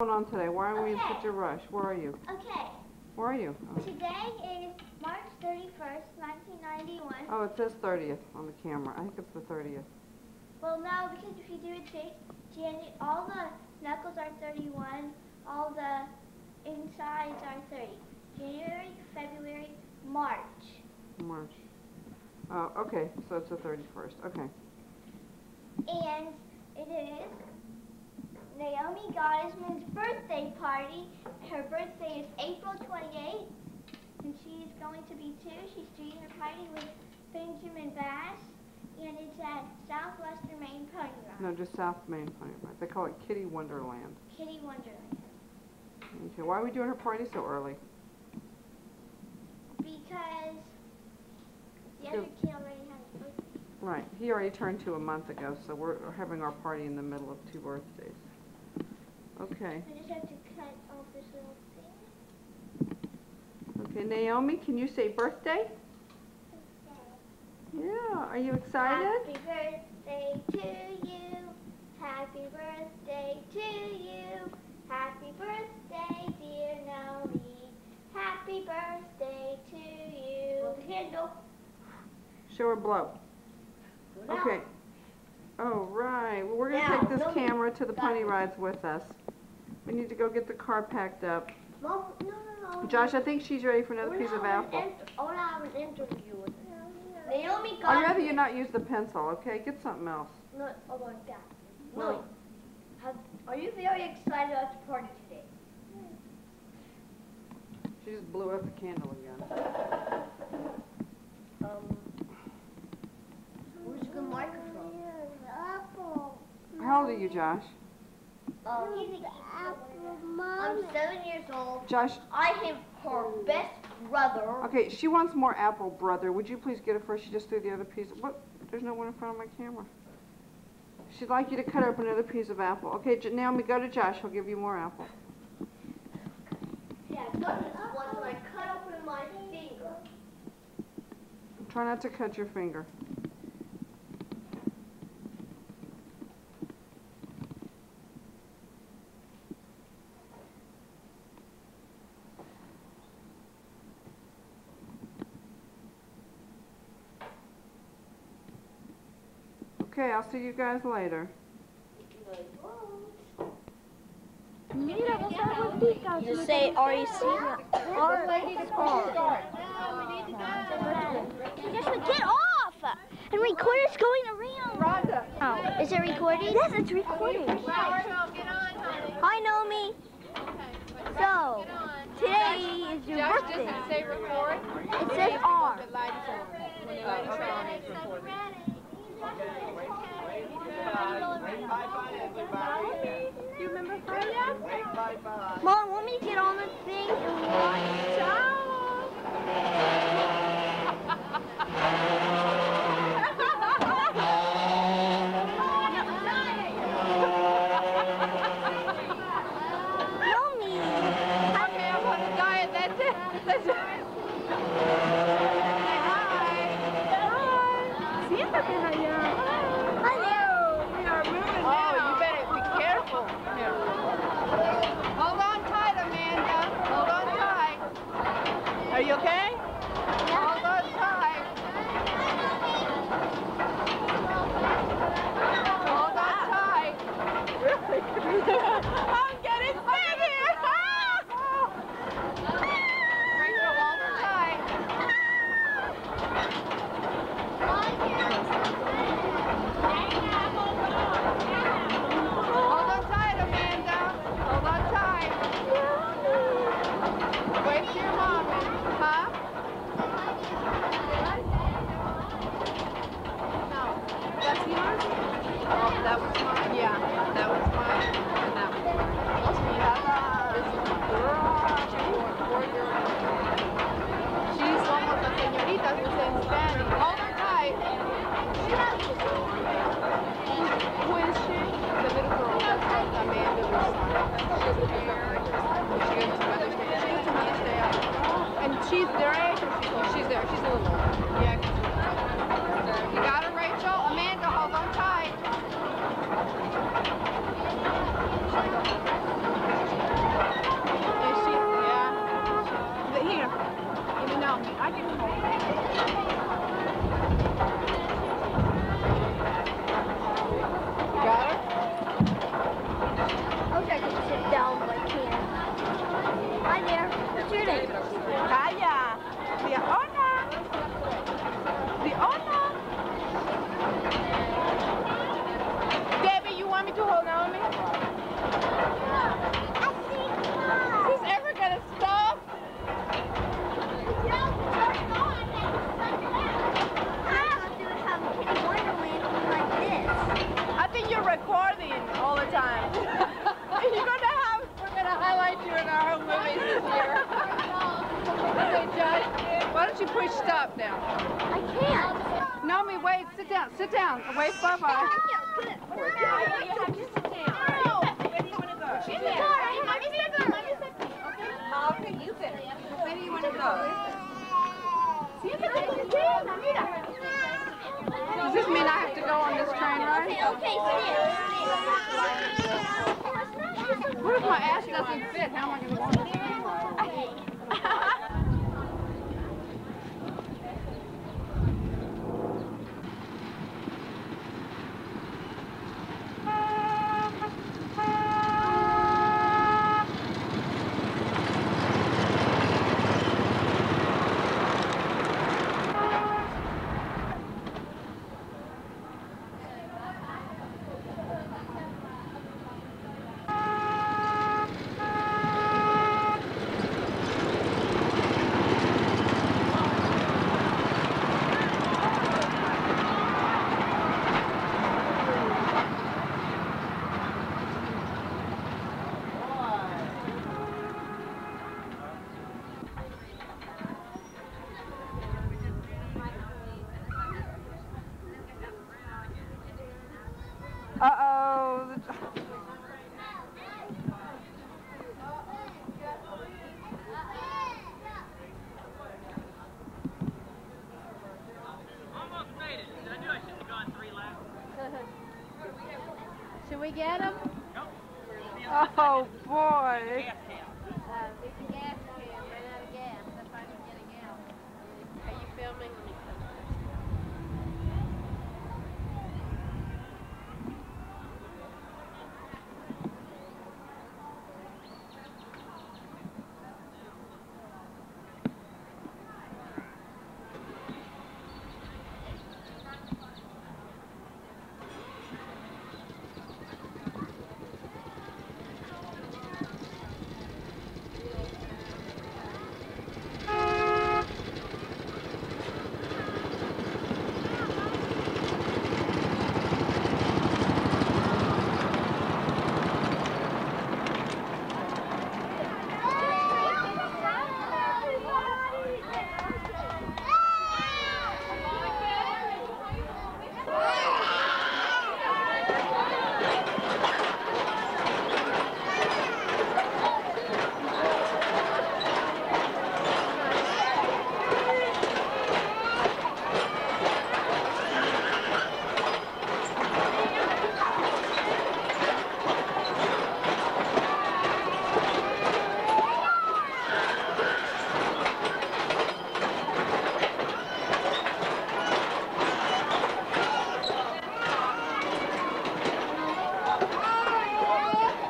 going on today? Why are we in such a rush? Where are you? Okay, Where are you? Oh. today is March 31st, 1991. Oh, it says 30th on the camera. I think it's the 30th. Well, no, because if you do it January, all the knuckles are 31, all the insides are 30. January, February, March. March. Oh, okay, so it's the 31st. Okay. And it is Naomi Gottesman's birthday party. Her birthday is April 28th, and she's going to be two. She's doing her party with Benjamin Bass, and it's at Southwestern Maine Pony Ride. No, just South Main Pony Ride. They call it Kitty Wonderland. Kitty Wonderland. Okay, why are we doing her party so early? Because the other kid already had his birthday. Right, he already turned two a month ago, so we're having our party in the middle of two birthdays. Okay, I just have to cut off this little thing. okay, Naomi, can you say birthday? Yeah, are you excited? Happy birthday to you. Happy birthday to you. Happy birthday, dear Naomi. Happy birthday to you. Blow the candle. Show her blow. Blow it out. Okay. Oh, right, well, we're gonna take this Naomi, camera to the pony rides with us. We need to go get the car packed up. Mom, no, no, no. Josh, I think she's ready for another piece of apple. an int- I want to have an interview with Naomi I'd rather you not use the pencil, okay? Get something else. No, oh my God. Well- No. Have, are you very excited about the party today? She just blew up the candle again. Um, where's the microphone? How old are you, Josh? Um, I'm seven years old. Josh, I am her best brother. okay, she wants more apple, brother. Would you please get it for her? She just threw the other piece. What? There's no one in front of my camera. She'd like you to cut up another piece of apple. Okay, J- Naomi, go to Josh. He'll give you more apple. Yeah, I've done this once and I cut open my finger. Try not to cut your finger. Okay, I'll see you guys later. Just say R-E-C. Oh. Just get off! And record us going around. Rhonda. Oh, is it recording? Yes, it's recording. Hi, Naomi. So, today is your birthday. does it say record? It says R. Mom, want me get on the thing and watch? Naomi. Get? Oh, boy. Are you filming?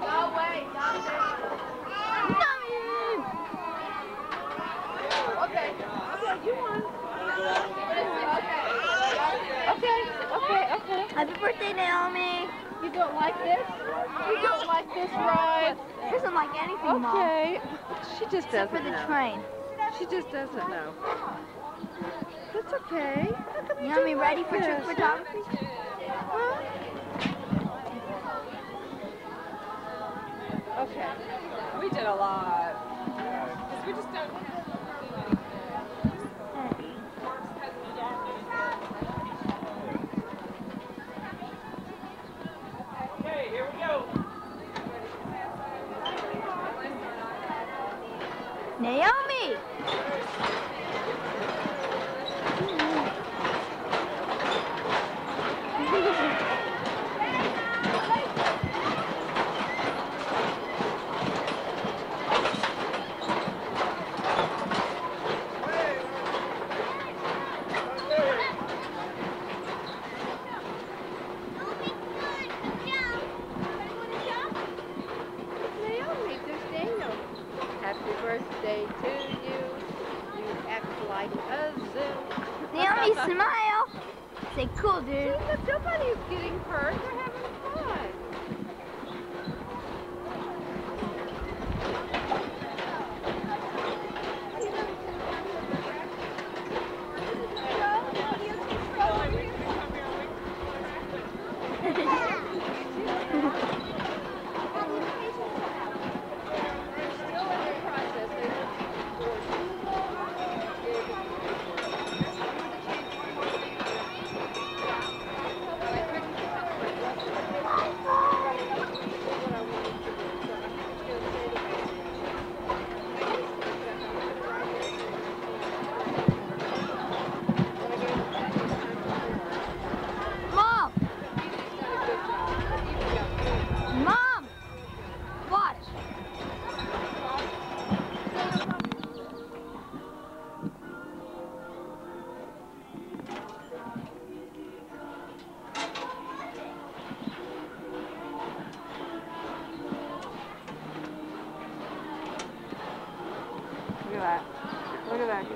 No way, not there. Okay, okay, you won. Okay, okay, okay. Happy birthday, Naomi. You don't like this? You don't like this ride? Doesn't like anything, Mom. Okay. She just doesn't the know. train. She just doesn't know. Look at that. Look at that.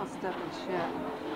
All stuff in shit.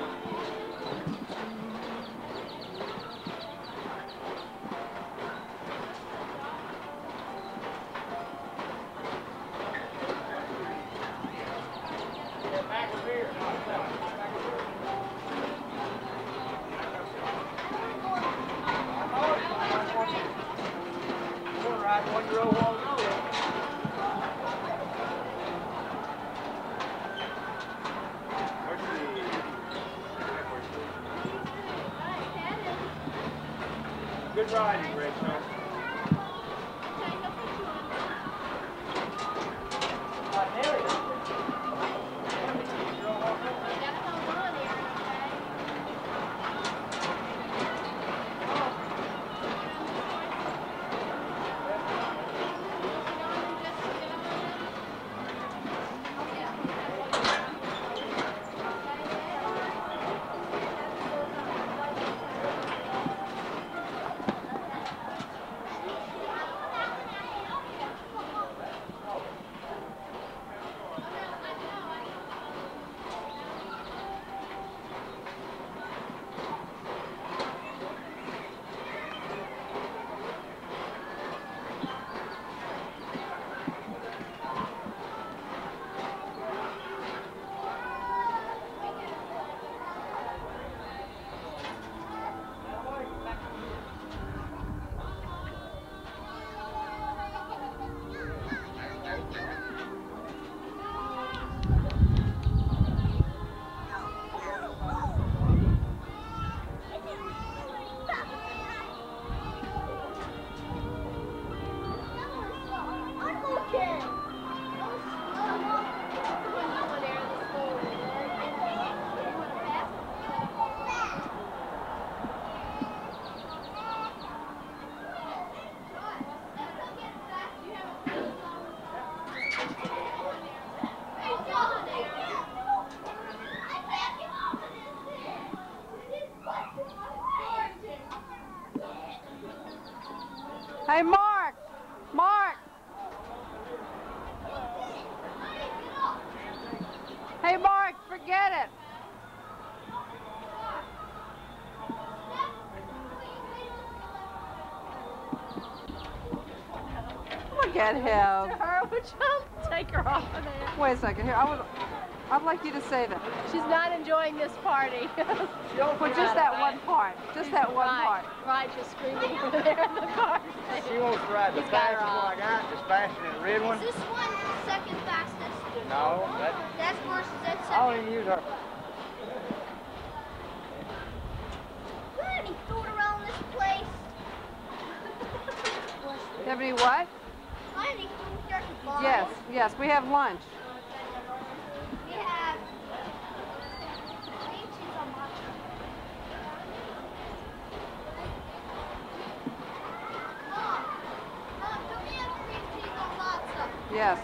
At him. Her, would you take her off of there? Wait a second here. I would, I'd like you to say that. She's not enjoying this party. For just that one part. Just that one right, part. right, just screaming over there in the car. She wants to ride the He's got fastest one I off. got, this fastest red one. Is this one second fastest? No, that, That's worse. That's I don't second. even use her. Good. He threw it around this place. You have any what? Mine, he threw it dirty balls. We have lunch. We have cream cheese on matzo. Mom, Mom, can we have cream cheese on matzo? Yes,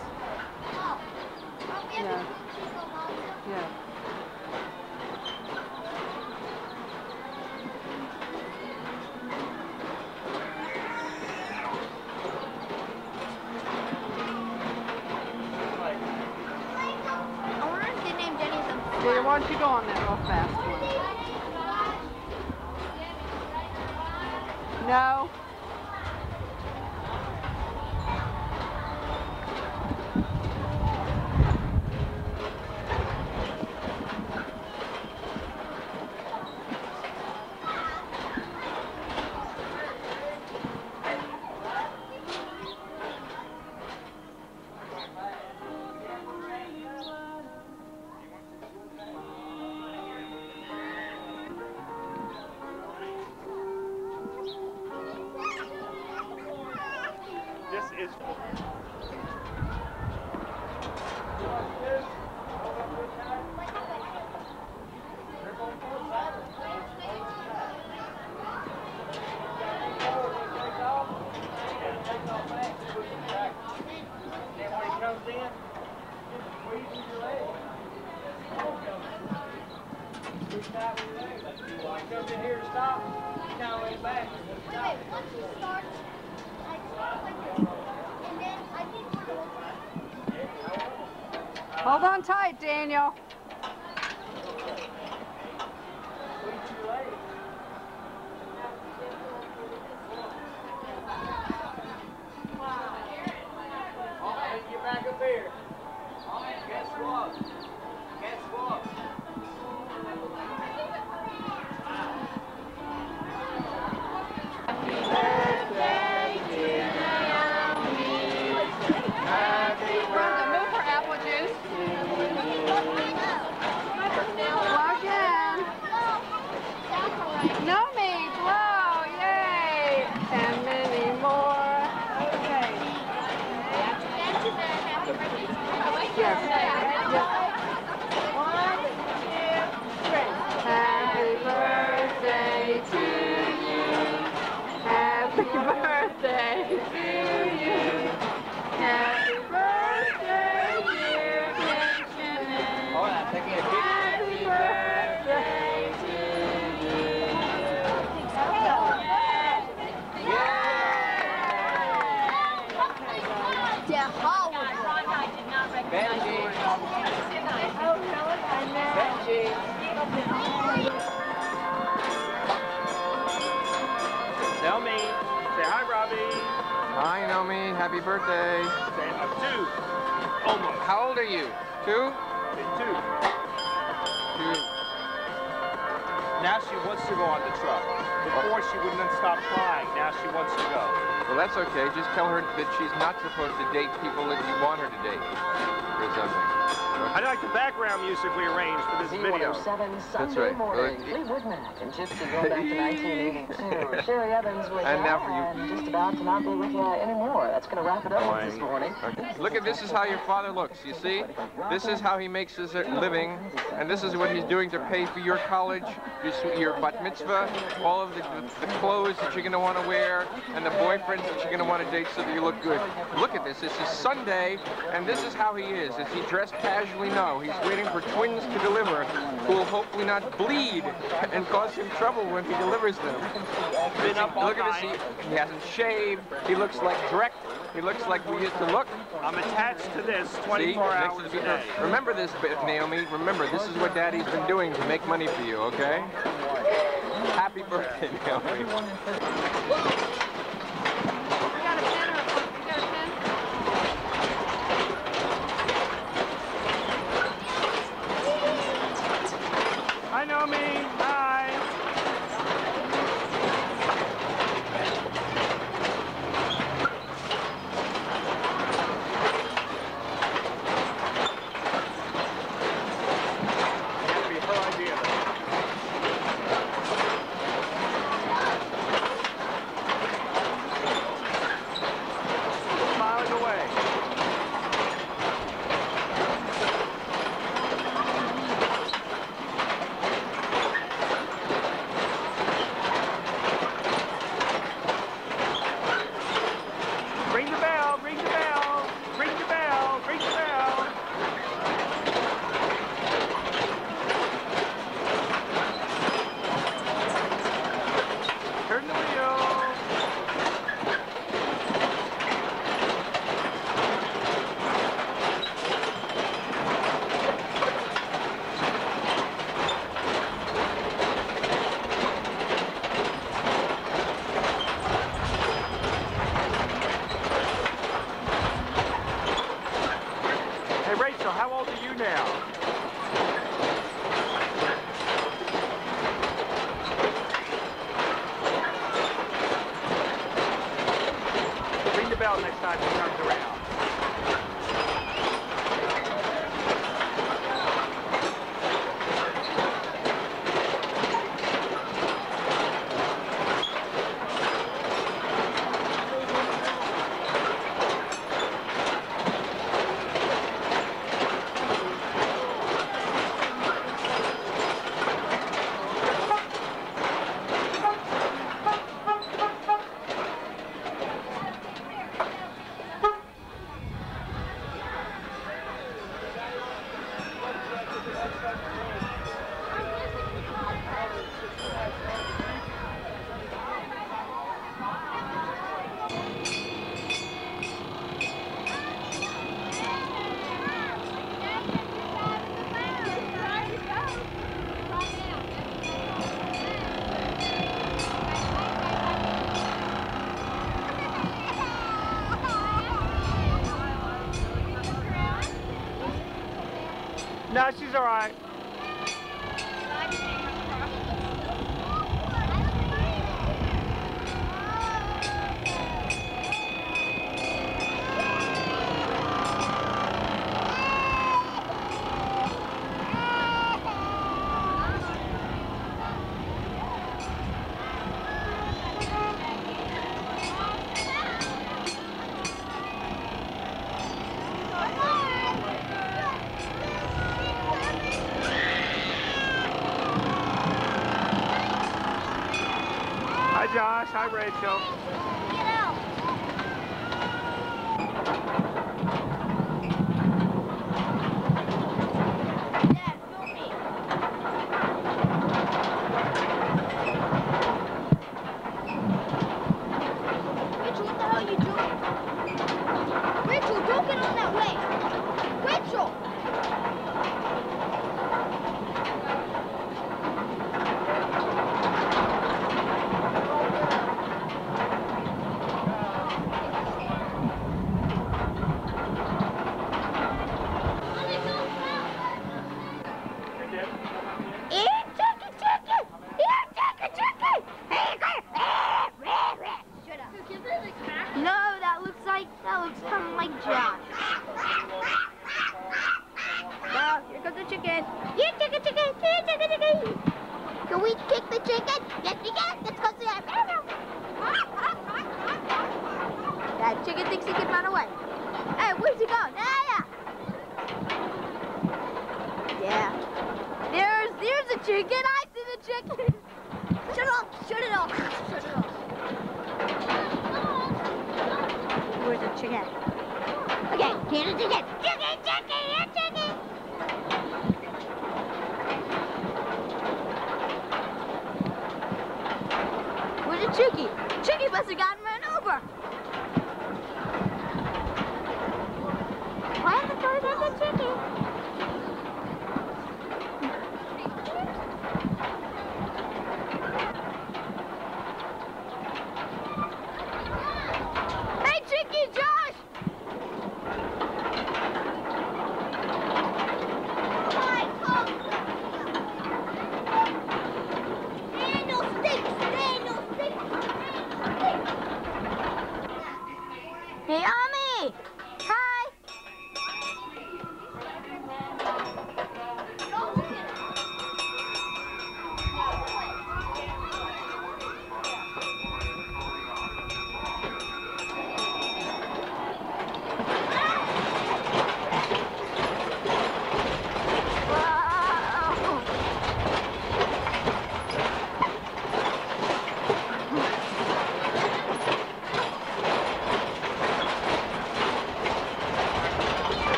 Mom, can we have Yeah. cream cheese on matzo? yes. I wonder if they named why don't you go on that real fast one? No? On tight, Daniel. At this is how your father looks. You see? This is how he makes his living, and this is what he's doing to pay for your college, your, your bat mitzvah, all of the, the, the clothes that you're going to want to wear, and the boyfriends that you're going to want to date so that you look good. Look at this. This is Sunday, and this is how he is. Is he dressed casually? No. He's waiting for twins to deliver, who will hopefully not bleed and cause him trouble when he delivers them. Been up all Look at this. He, he hasn't shaved. He looks like Drek. He looks like we used to look. I'm attached to this 24 Next to hours a day. Remember this, Naomi. Remember, this is what Daddy's been doing to make money for you, okay? Happy birthday, Naomi. No, she's Josh.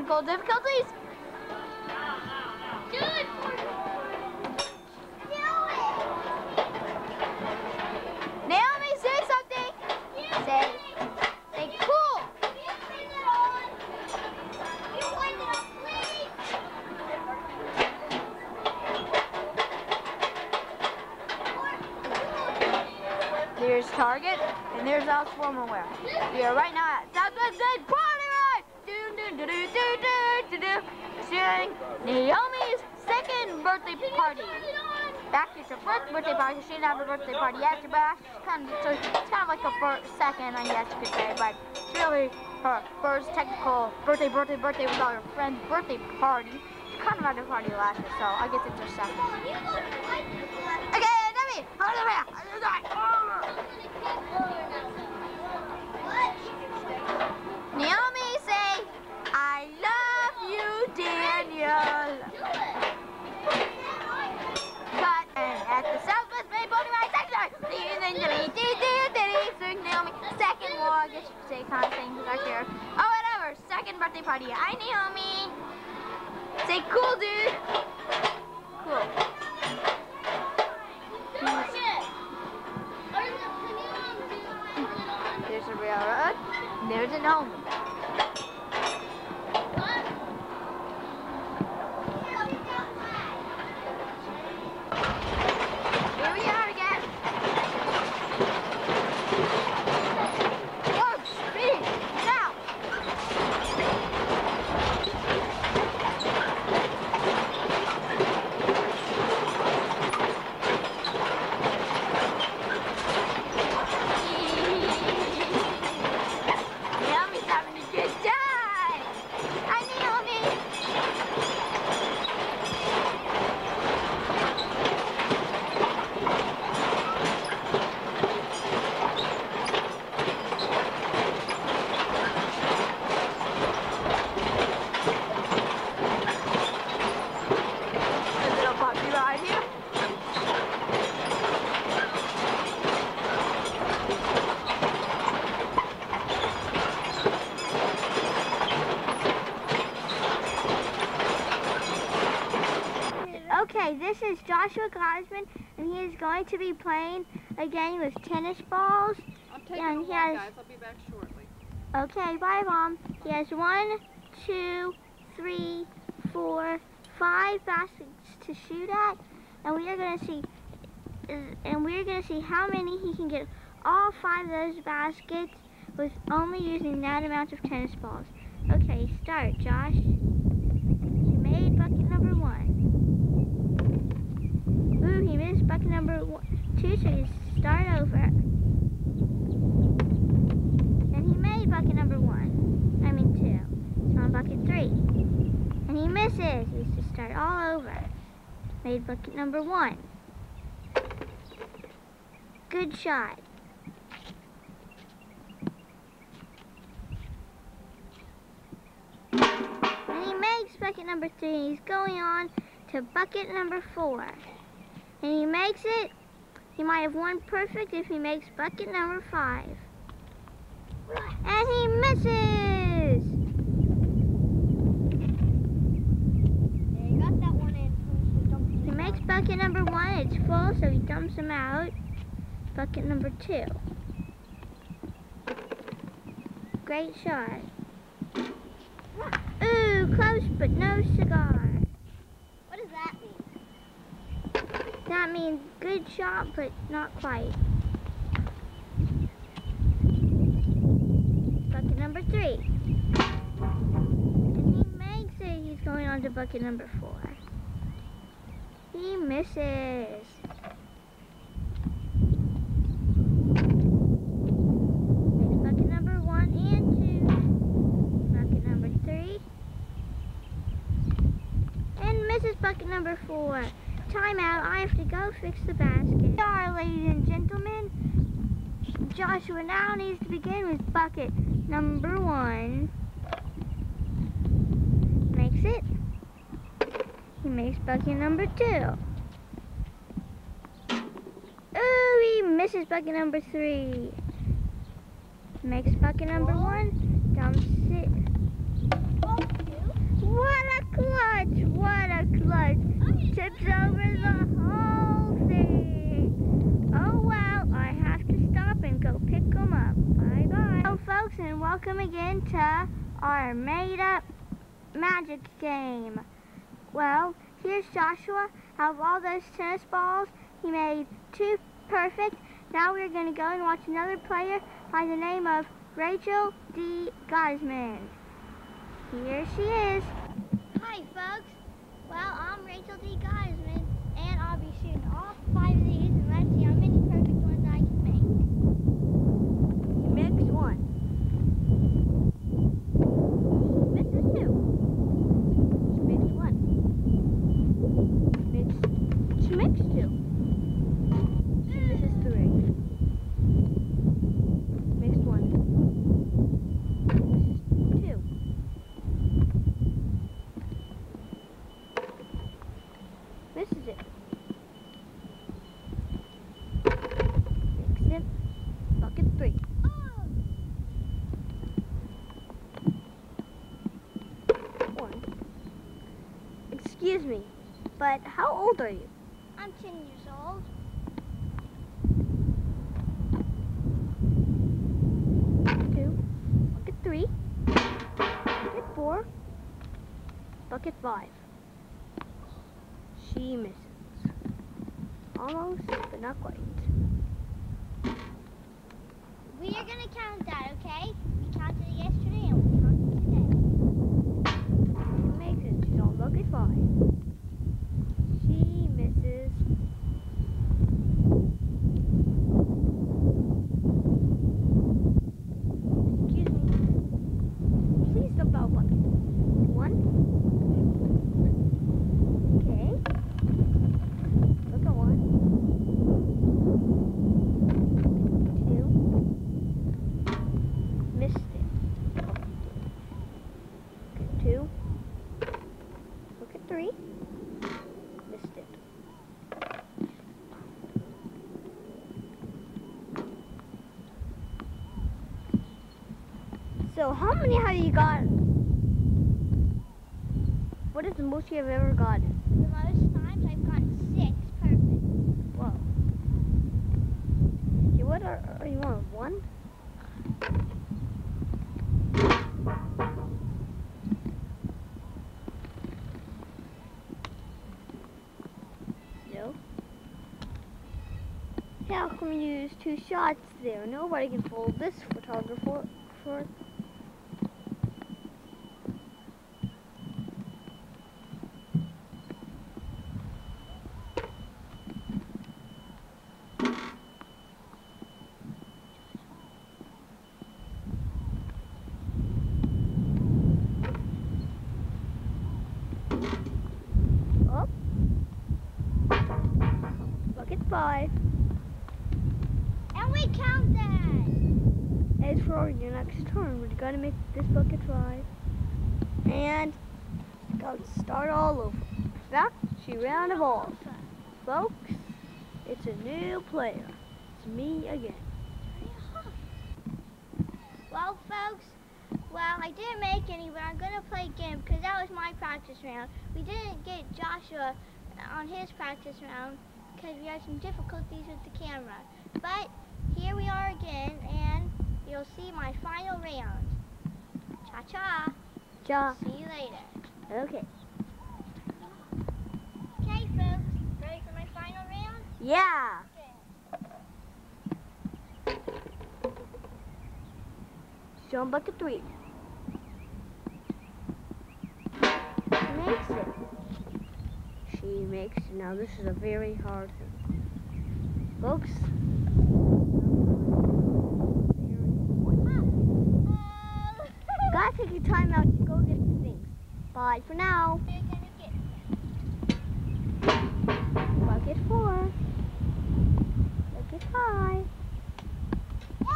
Technical difficulties. Birthday, birthday, birthday with all her friends' birthday party. She kind of had a party last year, so I guess it's her second. Okay, Naomi, hold on here. Naomi, say, I love you, Daniel. Cut and at the Southwest Bay Pony Ride section. Sing Naomi. Second, well, I guess you could say kind of thing back here. Oh, whatever. Second birthday party. Hi, Naomi. Say cool, dude. Cool. There's a railroad. and There's an home. This is Joshua Gottesman, and he is going to be playing a game with tennis balls. I'm taking And a walk, has- guys. I'll be back shortly. Okay, bye, Mom. He has one, two, three, four, five baskets to shoot at, and we are going to see, and we are going to see how many he can get all five of those baskets with only using that amount of tennis balls. Okay, start, Josh. He made bucket number one. Ooh, he missed bucket number one, two, so he start over. And he made bucket number one. I mean two. It's on bucket three. And he misses. He has to start all over. Bucket number one. Good shot. And he makes bucket number three. He's going on to bucket number four. And he makes it. He might have won perfect if he makes bucket number five. And he misses! Yeah, you got that one in. He makes bucket number one, it's full, so he dumps them out. Bucket number two. Great shot. Ooh, close but no cigar. What does that mean? That means good shot, but not quite. Bucket number three. And he makes it. He's going on to bucket number four. He misses. Bucket number one and two. Bucket number three. And misses bucket number four. Timeout. I have to go fix the basket. There, ladies and gentlemen. Joshua now needs to begin with bucket number one. Makes it. He makes bucket number two. Ooh, he misses bucket number three. Makes bucket number one. Dumps it. What a clutch! What a clutch! Tips over the whole thing. Oh well, I have to stop and go pick them up. Bye bye. Hello, folks, and welcome again to our made up magic game. Well, here's Joshua. Out of all those tennis balls, he made two perfect. Now we're going to go and watch another player by the name of Rachel D. Gottesman. Here she is. Hi, folks. Well, I'm Rachel D. Gottesman, and I'll be shooting all five of these, and let's see how many perfect ones I can make. He makes one. Misses two. She makes one. Makes, she makes two. She misses three. Makes one. Misses two. Misses it. Makes it. Bucket three. One. Excuse me, but how old are you? I'm 10 years old. Two. Bucket three. Bucket four. Bucket five. She misses. Almost, but not quite. How many have you gotten? What is the most you have ever gotten? The most times I've gotten six. Perfect. Whoa. You what are, are you on? One? No. How come you use two shots there? Nobody can fool this photographer. Had some difficulties with the camera. But here we are again, and you'll see my final round. Cha-cha. Ja. See you later. Okay. Okay, folks, ready for my final round? Yeah. Show 'em bucket three. She makes it. She makes it. Now this is a very hard thing. Folks. Gotta take your time out to go get the things. Bye for now. Bucket four. Bucket five.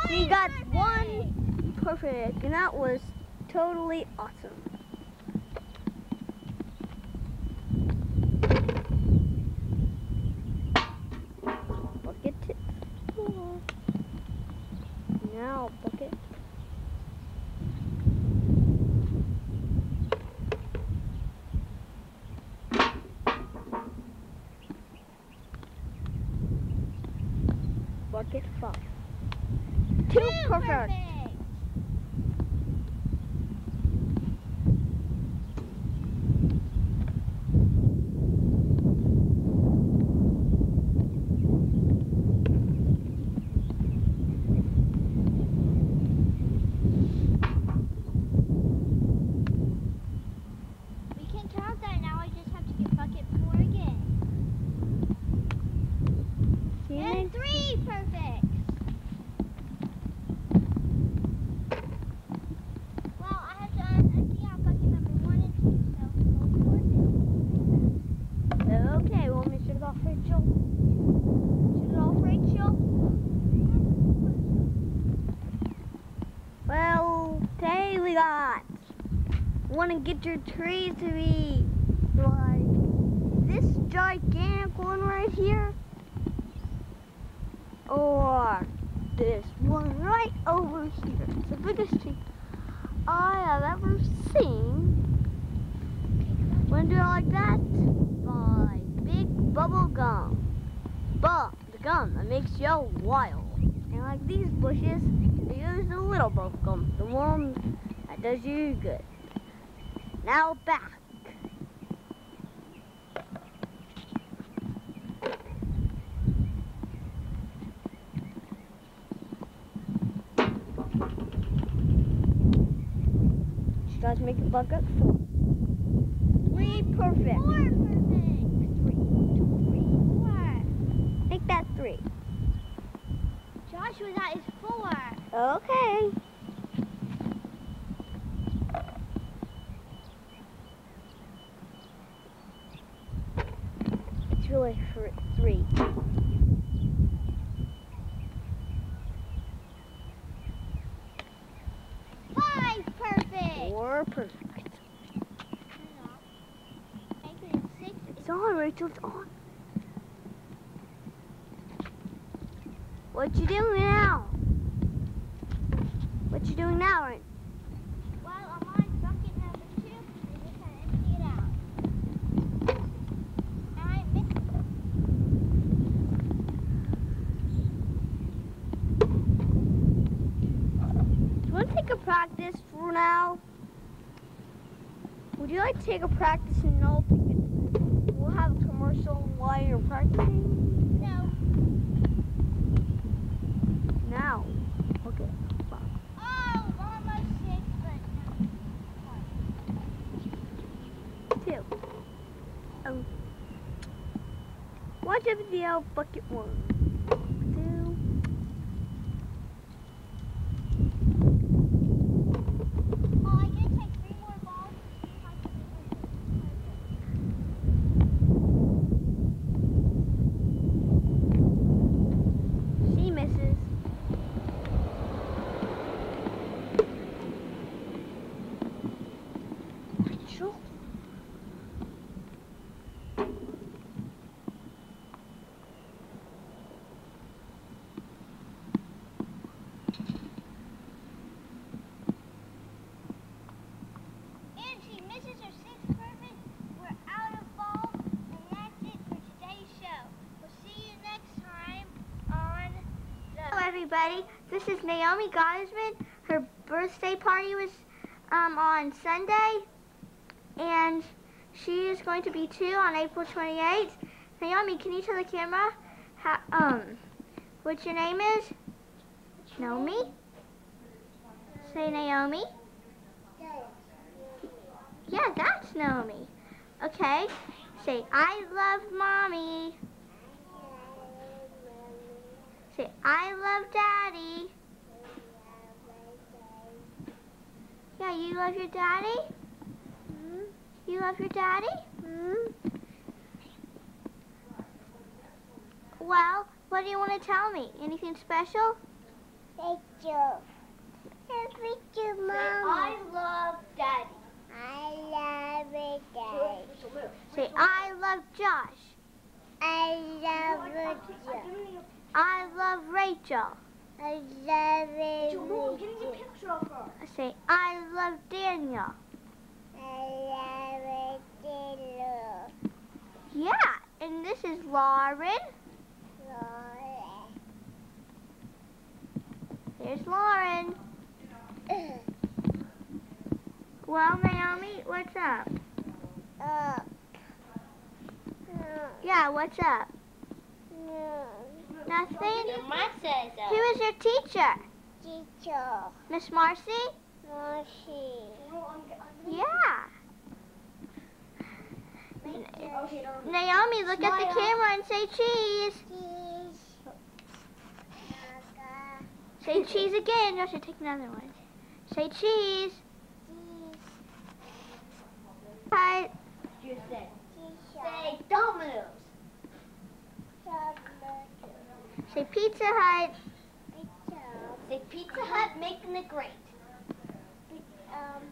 She got one perfect, and that was totally awesome. Bucket four. Now bucket. Bucket five. Two perfect. We can count that now. I just have to get bucket four again. She And makes three perfect. Well, I have to um, empty out bucket number one and two, so go for it. Okay, well, me shut it off, Rachel. Shut it off, Rachel. Well, today we got. Want to get your tree to be like this gigantic one right here, or this one right over here. It's the biggest tree I have ever seen. Want to do it like that? by Big Bubble Gum. But the gum that makes you wild. And like these bushes, they use the little bubble gum, the one that does you good. Now back. She does make a bucket Bluetooth on? What you doing now? What you doing now, Ryan? take a practice for now? Would you like to take a practice? Um. Watch a video bucket one. Two. Oh, I can take three more balls. She misses. Rachel. And she misses her sixth perfect. We're out of balls, and that's it for today's show. We'll see you next time on the. Hello, everybody. This is Naomi Gottesman. Her birthday party was um, on Sunday, and she is going to be two on April 28th. Naomi, can you tell the camera how, um, what your name is? Naomi? Say Naomi. Yeah, that's Naomi. Okay. Say, I love mommy. Say, I love daddy. Yeah, you love your daddy? Mm-hmm. You love your daddy? Mm-hmm. Well, what do you want to tell me? Anything special? Thank you. Thank you, Mom. I love Daddy. I love it, Daddy. Say, I love Josh. I love it, Joe. I love Rachel. I love it, picture of her. Say, I love Daniel. I love Lou. Yeah, and this is Lauren. Laura. There's Lauren. Well, Naomi, what's up? Uh, Yeah, what's up? no. Nothing? Mom says uh, Who is your teacher? Teacher. Miss Marcy? Marcy. Yeah. Naomi, look at the camera and say cheese. Cheese. Say cheese again. You should take another one. Say cheese. Hi. You said. Say Domino's. Say Pizza Hut. Say Pizza Hut making it great. Um,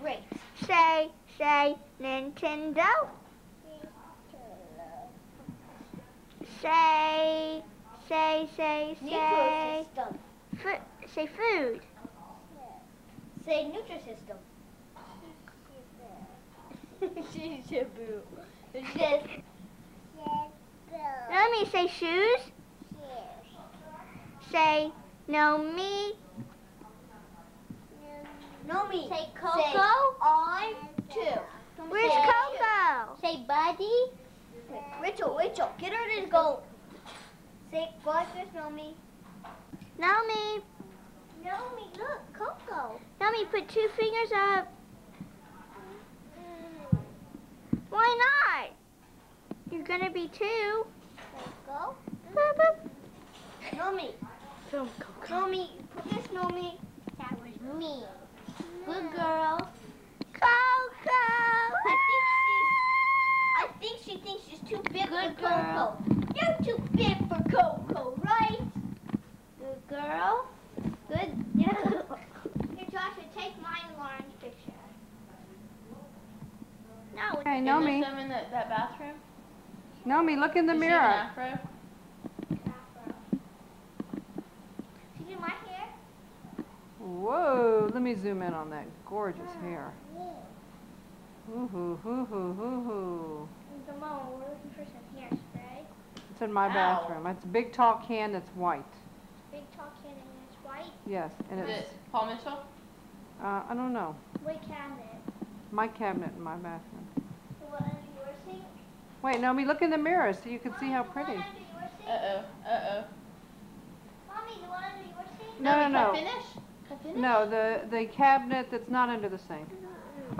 great. Say, say Nintendo. Say, say, say, say. Nutrisystem. Fu- say food. Say Nutrisystem. Shizabu. Shiz. Let me say shoes. Say no me. No me. Say Coco. I'm two. Where's Say- Coco? Say buddy. Rachel, Rachel, get her to go. Say like this, Nomi. Naomi, Nomi, look, Coco. Naomi, put two fingers up. Mm. Why not? You're gonna be two. Go. Boop, boop. Nomi. Nomi, put this, Nomi. That was me. Good girl. Coco. I think she, I think she thinks she's too big for Coco. You're too big for Coco, right? Good girl. Good. Yeah. Here, Joshua, take my Lauren's picture. No, Hey, Naomi. them in the, that bathroom? Naomi, look in the an mirror. afro? She did my hair. Whoa, let me zoom in on that gorgeous hair. Ooh hoo hoo hoo hoo hoo. We're looking for some hairspray. It's in my Ow. bathroom. It's a big tall can that's white. Big tall can and it's white. Yes, and Is it's, it Paul Mitchell? uh, I don't know, Wait, cabinet. my cabinet in my bathroom. The one under your sink? Wait, Naomi, look in the mirror so you can see how pretty. The one under your sink? Uh-oh, uh-oh. Mommy, the one under your sink? No, no, Can I no. finish? Can I finish? No, the, the cabinet that's not under the sink.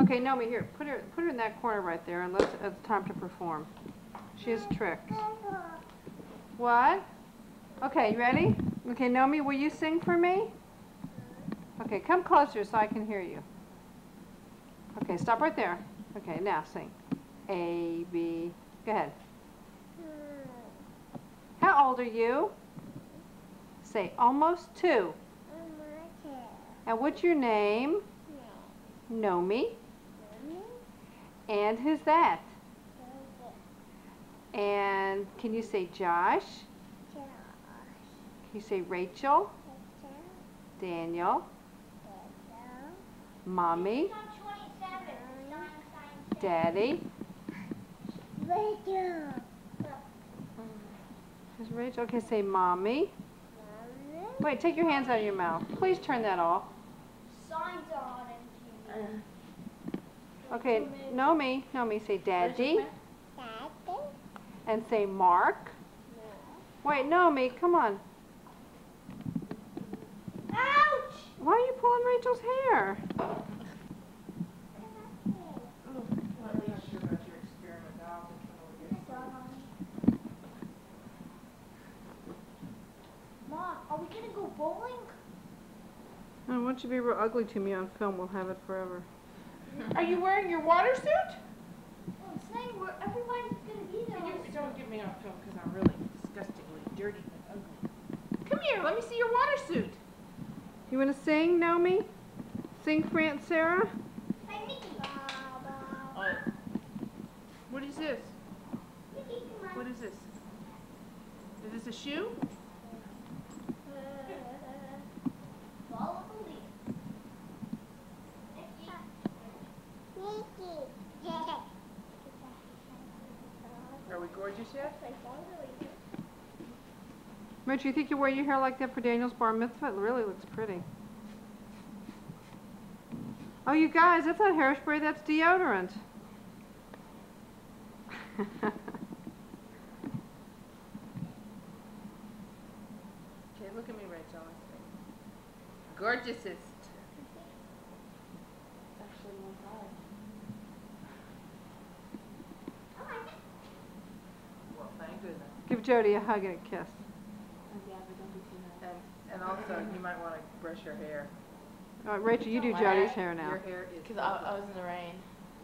Okay, Naomi, here, put her, put her in that corner right there and let's, it's time to perform. She has tricks. What? Okay, you ready? Okay, Naomi, will you sing for me? Okay, come closer so I can hear you. Okay, stop right there. Okay, now sing. A, B, go ahead. How old are you? Say almost two. And what's your name? Nomi. And who's that? And can you say Josh? Josh. Can you say Rachel? Rachel. Daniel? Daniel. Mommy? He's on 27. He's on science. Daddy? Is Rachel? Okay, say mommy. Wait, take your hands out of your mouth. Please turn that off. Signs are on him. Okay, Nomi, Nomi, say daddy. Daddy. And say Mark. Wait, Nomi, come on. Ouch! Why are you pulling Rachel's hair? Mom, are we gonna go bowling? Oh, I want you to be real ugly to me on film. We'll have it forever. Are you wearing your water suit? Well, it's saying where everybody's gonna be there. You don't get me on film because I'm really disgustingly dirty and ugly. Come here, let me see your water suit. You want to sing, Naomi? Sing for Aunt Sarah? Hey, Mickey. Oh. What is this? Mickey, come on. What is this? Is this a shoe? Uh, Follow the lead. Mickey. Are we gorgeous yet? Rich, you think you wear your hair like that for Daniel's bar mitzvah? It really looks pretty. Oh, you guys, that's not hairspray, that's deodorant. Okay, look at me, Rachel. Gorgeousest. Well, thank goodness. Give Jody a hug and a kiss. And, and also, you might want to brush your hair. All right, Rachel, you do Why? Jody's hair now. Your hair is. Because I, I was in the rain.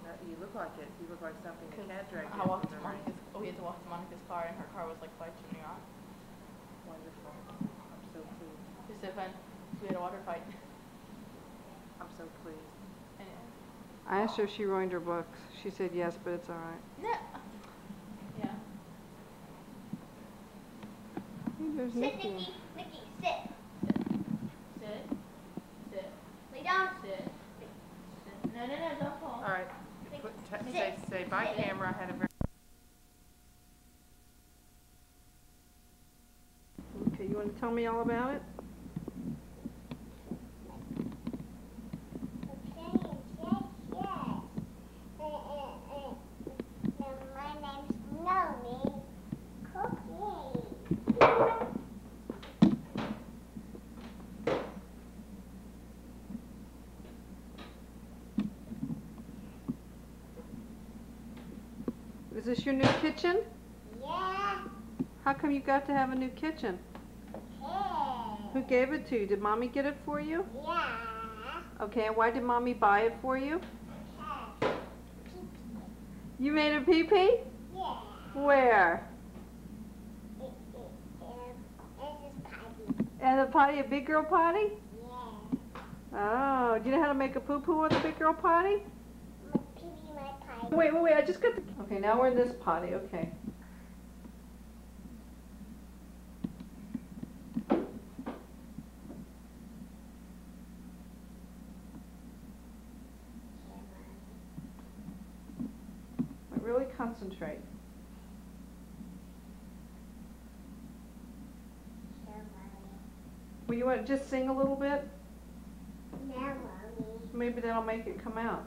No, You look like it. You look like something a cat dragged I walked to the rain. Monica's, oh, we had to walk to Monica's car and her car was like five chimney off. Wonderful. I'm so pleased. It was so fun. We had a water fight. I'm so pleased. Anyway. I asked her if she ruined her books. She said yes, but it's all right. No. Yeah. Hey, There's Sit, Nikki. Mickey. Mickey, sit. Sit. Sit. Lay down. Sit. Sit. No, no, no, don't fall. All right. Put, t- say, say bye, camera. Had a very. Okay, you want to tell me all about it? My name's Nomi Cookie. Is this your new kitchen? Yeah. How come you got to have a new kitchen? Yeah. Who gave it to you? Did mommy get it for you? Yeah. Okay, and why did mommy buy it for you? You made a pee pee? Yeah. Where? It, it, this is And a potty, a big girl potty? Yeah. Oh, do you know how to make a poo poo with a big girl potty? My pee my potty. Wait, wait, wait, I just got the. Okay, now we're in this potty, okay. But Really concentrate. Well, you want to just sing a little bit? Maybe that'll make it come out.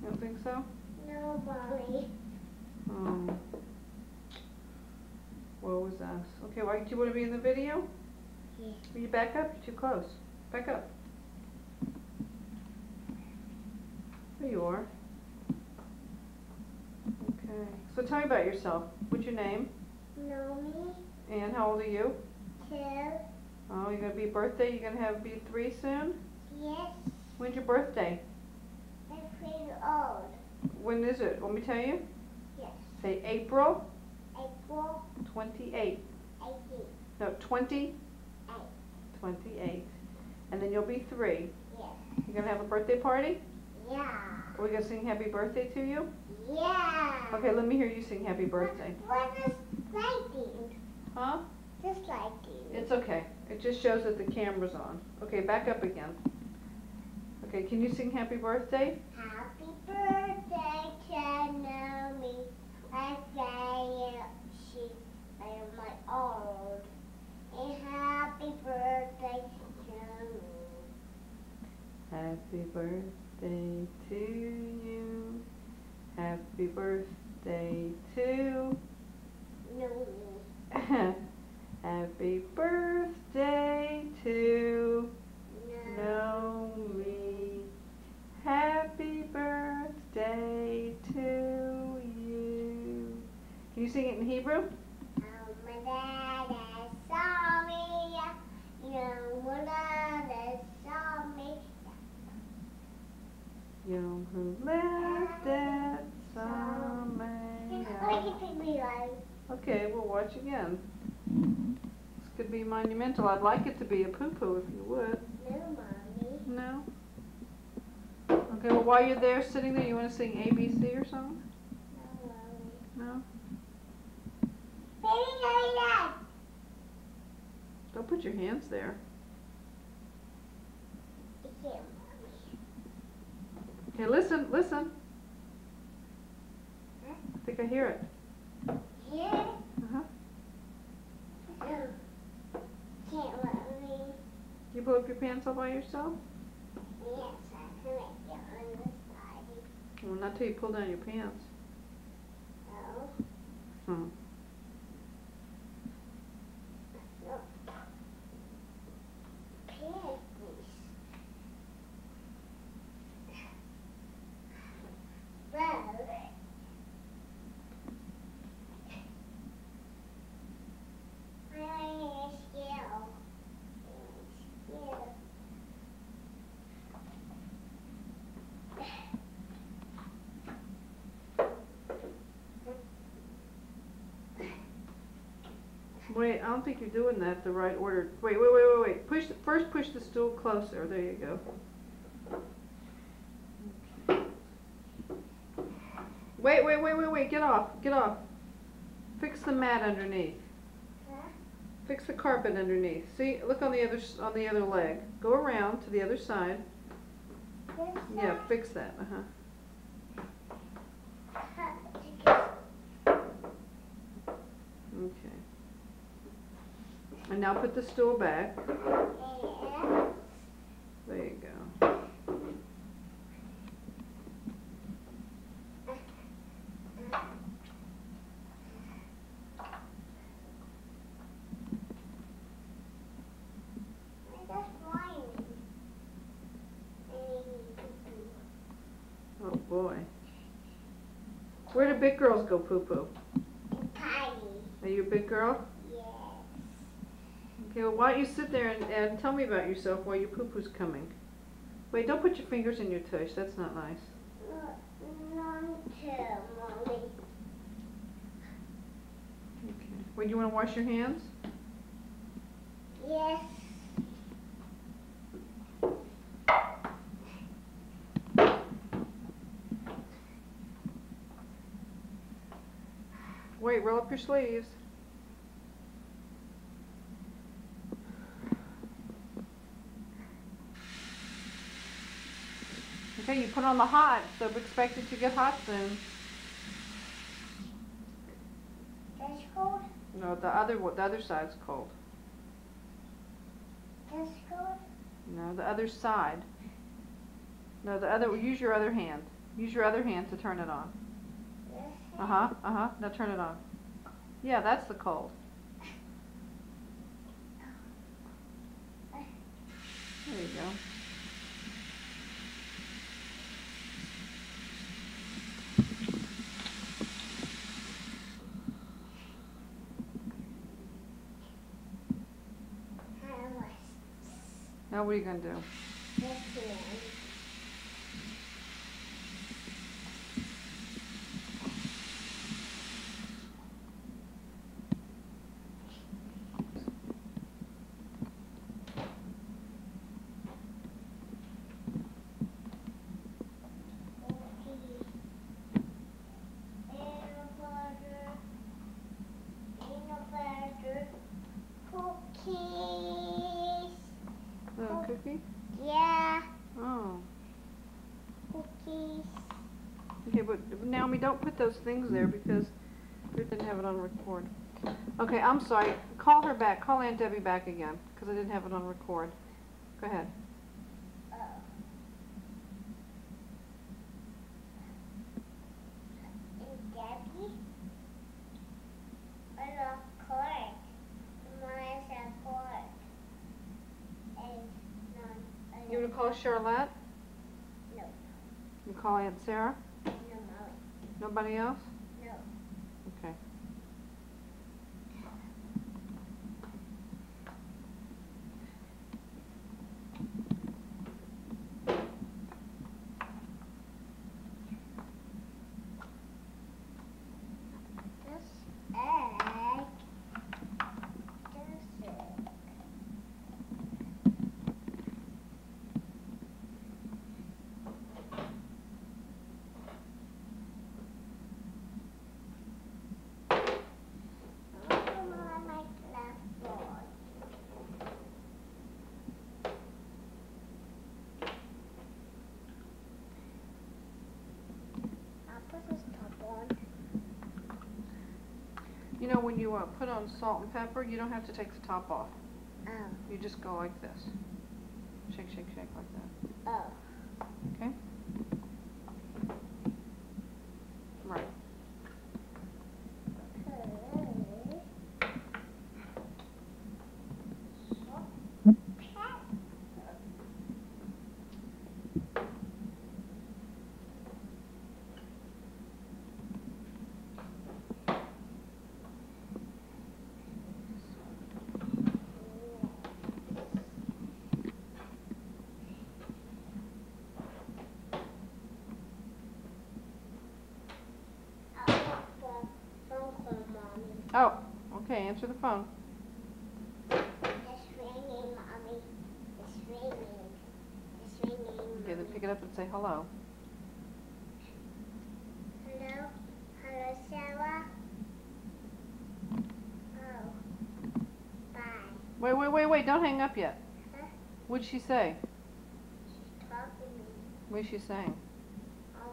You don't think so? No, mommy. Oh. What was us? Okay, why, do you want to be in the video? Yeah. Will you back up? You're too close. Back up. There you are. Okay. So tell me about yourself. What's your name? Naomi. And how old are you? Two. Oh, you're gonna be birthday. You're gonna have be three soon. Yes. When's your birthday? Pretty old. When is it? Let me tell you? Yes. Say April April 28. 18. No, 20. 8. 28. And then you'll be three. Yes. You're gonna have a birthday party? Yeah. Are we gonna sing happy birthday to you? Yeah. Okay, let me hear you sing happy birthday. What is lighting? Huh? Just lighting. It's okay. It just shows that the camera's on. Okay, back up again. Okay, can you sing happy birthday? Happy birthday to Naomi. I say she I am my old. And happy birthday to me. Happy birthday to you. Happy birthday to. Naomi. Happy birthday to No. Naomi. Happy birthday to you. Can you sing it in Hebrew? Oh, my dad saw me. You my dad saw me. Yom Huledet I Sameach. me. Okay, we'll watch again. This could be monumental. I'd like it to be a poo-poo if you would. No, Okay, well while you're there sitting there, you want to sing ABC or something? No, mommy. No? Baby, baby, dad. Don't put your hands there. Here, Okay, listen, listen. I think I hear it. Here. Uh-huh. No. Can't let me. You pull up your pants all by yourself? Well, not till you pull down your pants. No. Hmm. Panties. Well. My name is Gail. Gail. Wait, I don't think you're doing that the right order. Wait, wait, wait, wait, wait. Push, first push the stool closer. There you go. Wait, wait, wait, wait, wait. Get off. Get off. Fix the mat underneath. Huh? Fix the carpet underneath. See, look on the other on the other leg. Go around to the other side. Yeah, fix that. Uh huh. Okay. And now put the stool back. There you go. I just whining. Oh boy. Where do big girls go poo poo? Patty. Are you a big girl? Okay, well, why don't you sit there and, and tell me about yourself while your poo poo's coming? Wait, don't put your fingers in your tush. That's not nice. None too, mommy. Okay. When you want to wash your hands? Yes. Wait, roll up your sleeves. Put on the hot, so expect it to get hot soon. That's cold. No, the other the other side's cold. This color? No, the other side. No, the other, use your other hand. Use your other hand to turn it on. Uh-huh, uh-huh, now turn it on. Yeah, that's the cold. There you go. Now what are you gonna do? this one? Cookies. Peanut butter. Peanut butter. Cookies. Little cookie? Yeah, Oh. cookies. Okay, but Naomi, don't put those things there because we didn't have it on record. Okay, I'm sorry. Call her back. Call Aunt Debbie back again because I didn't have it on record. Go ahead. Oh. And Debbie? I love corn. Mine is a corn. And none. I You love- want to call Charlotte? No. You call Aunt Sarah? No, Molly. Nobody else? No. Okay. This egg. This egg. Oh, I like that one. I'll put this top on. You know, when you uh, put on salt and pepper, you don't have to take the top off. Oh. You just go like this. Shake, shake, shake like that. Oh. Okay? Right. Okay. I'll put the phone call, Mommy. Oh, okay, answer the phone. It's raining, Mommy. It's raining. It's raining. Okay, then pick it up and say hello. Hello? Hello, Sarah? Oh. Bye. Wait, wait, wait, wait, don't hang up yet. Huh? What'd she say? She's talking to me. What's she saying? Oh.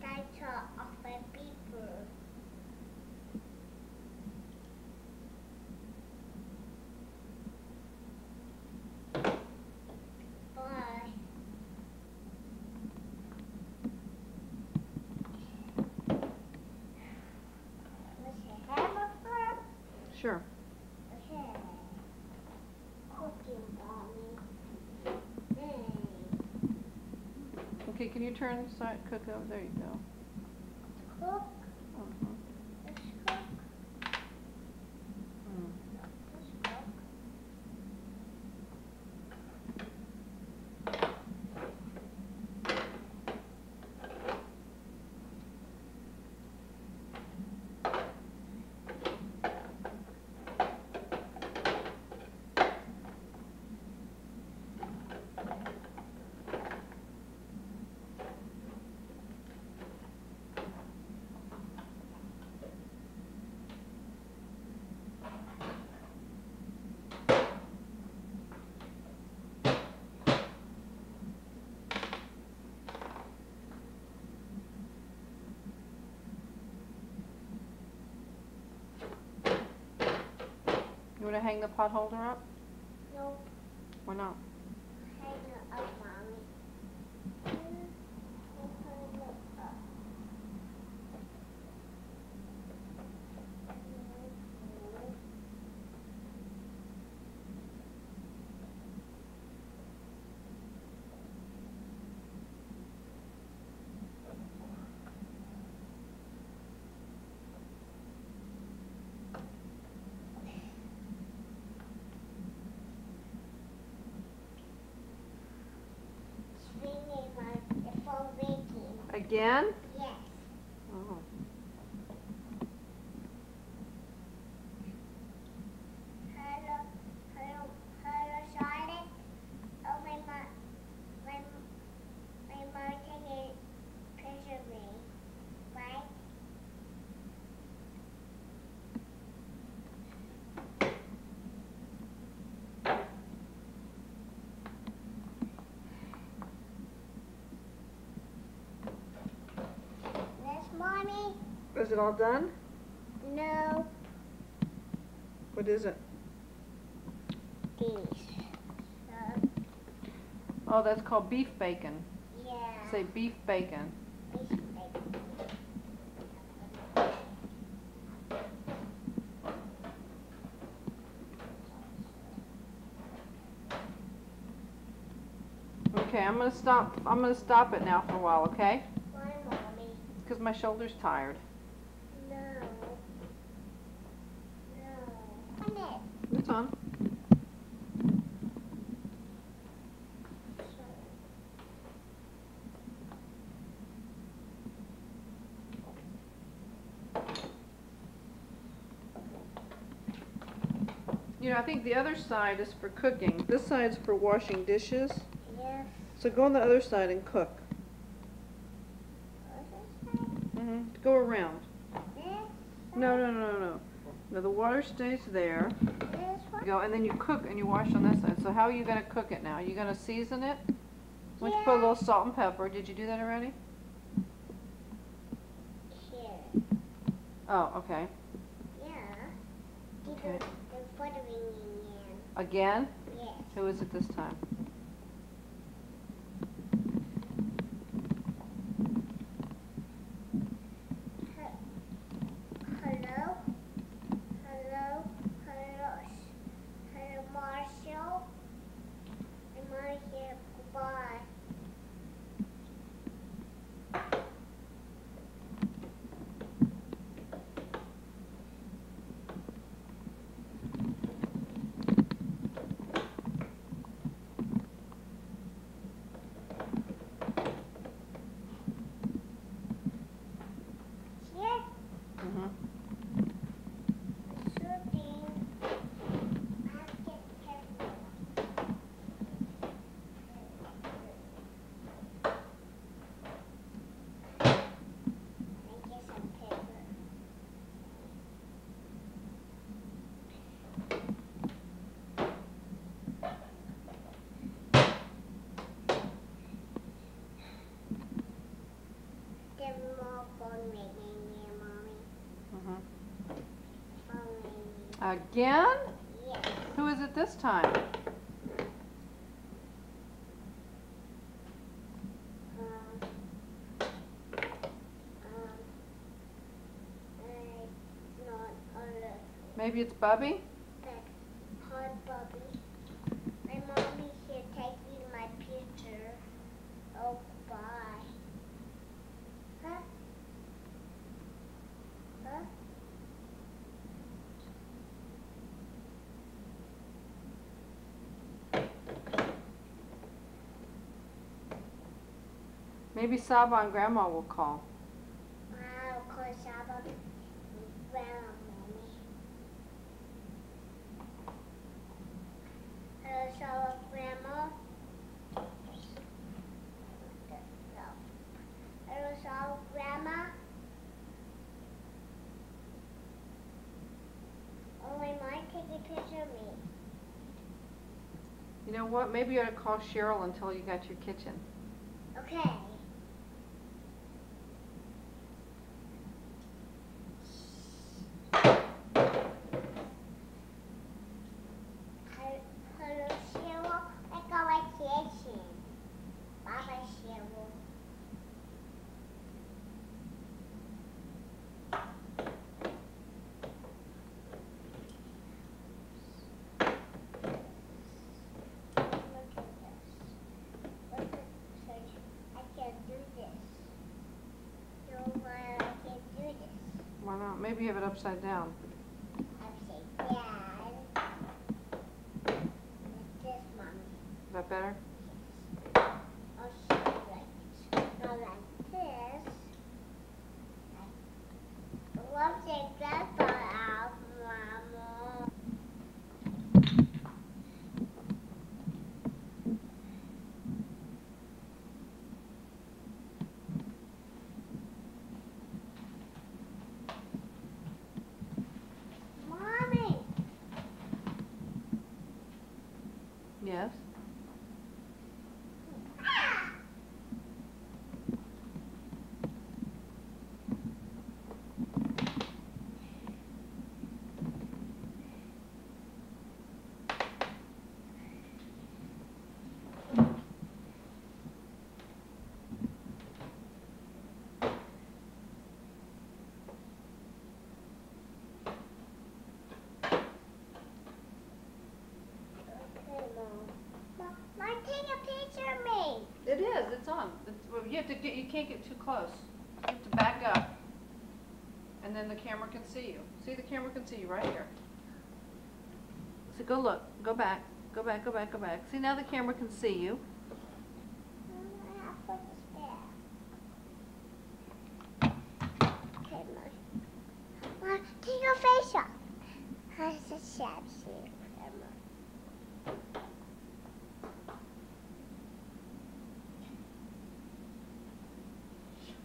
That's off a beeper. Bye. What's a hamburger? Sure. Okay. Cooking, mommy. Mm. Okay, can you turn side cook over? There you go. Cook. Uh-huh. Let's cook. Mm. Let's cook. You want to hang the pot holder up? No, Why not? Hang it up, mommy. Hang it up. It's ringing, my the phone ringing. Again? Yes. Oh. Hello, hello, hello, Charlotte. Oh, my mom, my, my mom taking a picture of me, right? Yes, mommy? Is it all done? No. What is it? These. Uh, Oh, that's called beef bacon. yeah. Say beef bacon. These things. Okay, I'm gonna stop. I'm gonna stop it now for a while, okay? Why, mommy? Because my shoulder's tired. No. No. Come here. It's on. You know, I think the other side is for cooking. This side's for washing dishes. Yes. So go on the other side and cook. hmm Go around. This, No, no, no, no. No, the water stays there. this one. Go, and then you cook and you wash on this side. So how are you gonna cook it now? Are you gonna season it? Why don't you put a little salt and pepper? Did you do that already? Here. Oh, okay. Yeah. Keep Okay. the, the buttering in. Again? Yes. Who is it this time? Hello? Hello? Hello? Hello, Marshall? I'm out here. Goodbye. Yes. hmm Shooting. I have to get careful. I get some paper. Get more phone ringing here, mommy. hmm Phone ringing. Again? Yes. Who is it this time? Maybe it's Bubby? that hot Bobby. My mommy here taking my picture. Oh, bye. Huh? Huh? Maybe Saba and Grandma will call. Wow, call Saba. Wow, mommy. Hello, Saba, Grandma. Hello, Saba, Grandma. Oh, my mom take a picture of me. You know what? Maybe you ought to call Cheryl and until you got your kitchen. Okay. don't know, maybe have it upside down. Take a picture of me. It is, it's on. It's, well, you have to get, you can't get too close. You have to back up. And then the camera can see you. See, the camera can see you right here. So go look, go back, go back, go back, go back. See, now the camera can see you. I have to put this back. Okay, Mom. Mom, take your face off. How's the shape shape?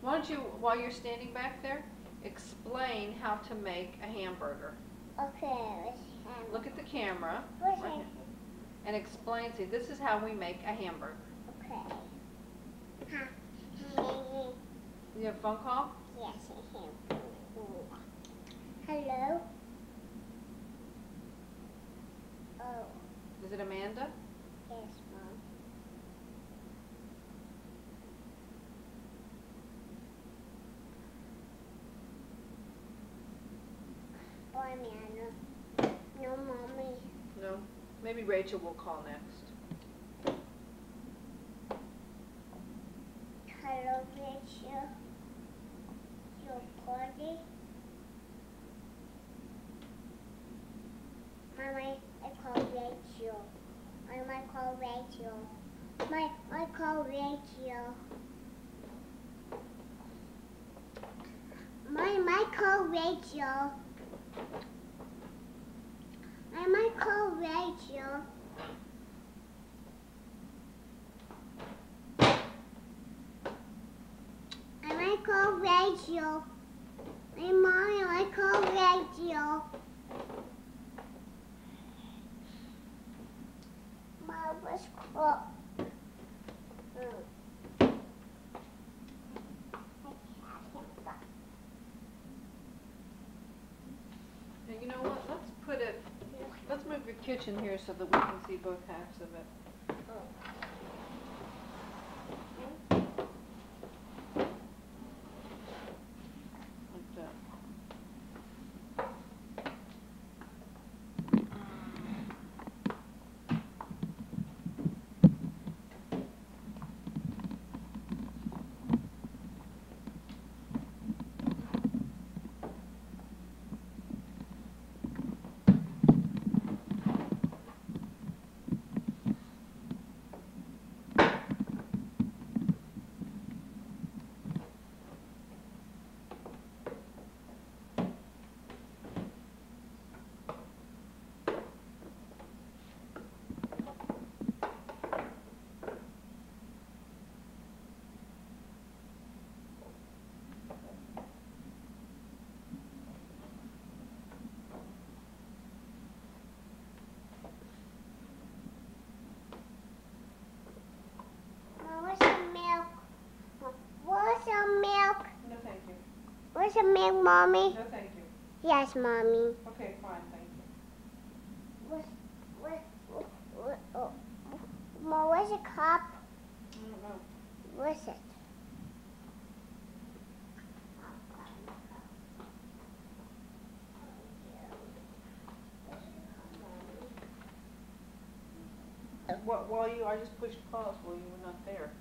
Why don't you, while you're standing back there, explain how to make a hamburger. Okay, Look at the camera right and explain, see, this is how we make a hamburger. Okay. You have a phone call? Yes, I have. Hello? Oh, Is it Amanda? yes, Mom. No, Mommy. No. Maybe Rachel will call next. Hello, Rachel. Your party? Mommy, I call Rachel. I might call Rachel. My, I call Rachel. My, might call Rachel. I might call Rachel. I might call Rachel. My mommy, I call Rachel. Mom was cool. Now, you know what, let's put it, let's move your kitchen here so that we can see both halves of it. Like that. Mom, where's the milk? Where's the milk? No, thank you. The milk, Mommy? No, thank you. Yes, Mommy. Okay, fine, thank you. Where's, where, where, oh, Mom, where's the cup? I don't know. Where's it? Wh- While you, I just pushed pause while you were not there.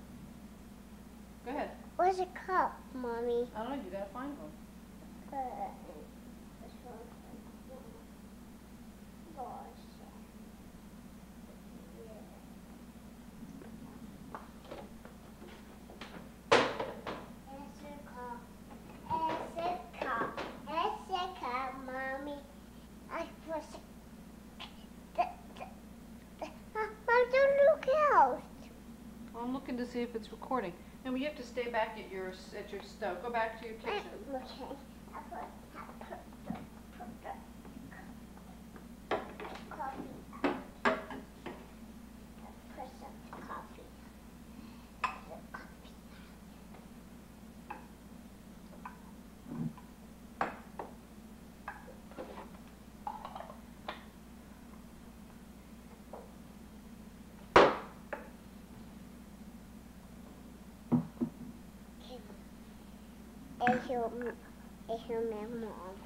Go ahead. Where's the cup, Mommy? I don't know, you gotta find one. See if it's recording. And we have to stay back at your, at your stove. Go back to your kitchen. Okay. I put, I put the, put the coffee out. I put some coffee. The coffee. Es your, es your mom.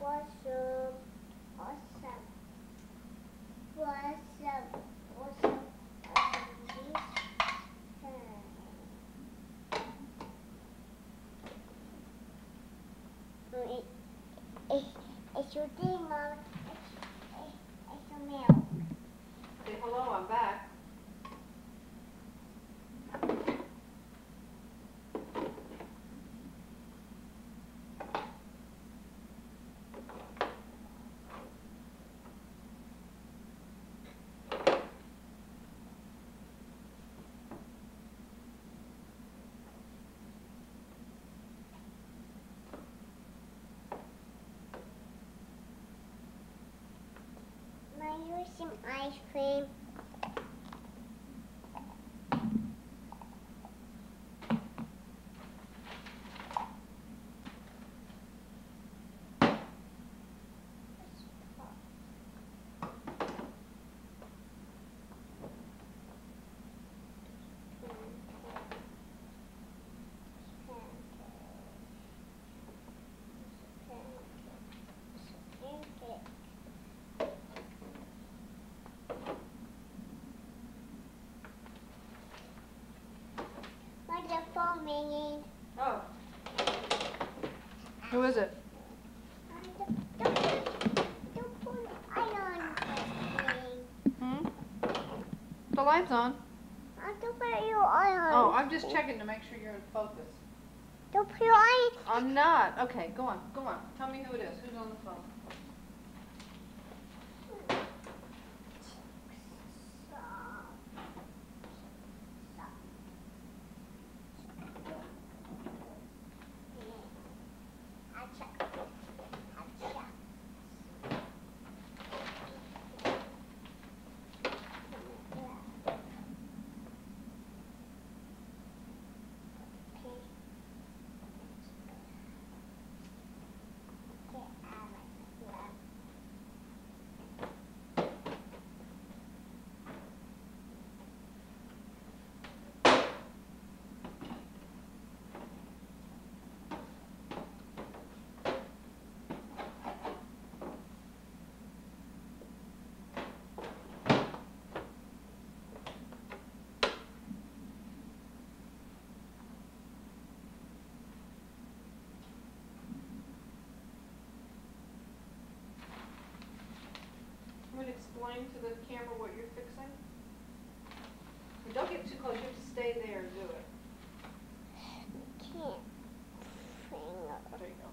What's up? What's up? What's up? What's up? It's, it's, it's your thing, Mom. It's, it's, it's mail. Say hello, I'm back. May I use some ice cream? What's the? Oh. Who is it? Don't put, don't put iron ring. Hmm? The light's on. Don't put your iron. Oh, I'm just checking to make sure you're in focus. Don't put your iron. I'm not. Okay, go on, go on. Tell me who it is. Who's on the phone? Explain to the camera what you're fixing. Don't get too close. You have to stay there and do it. Can't. There you go.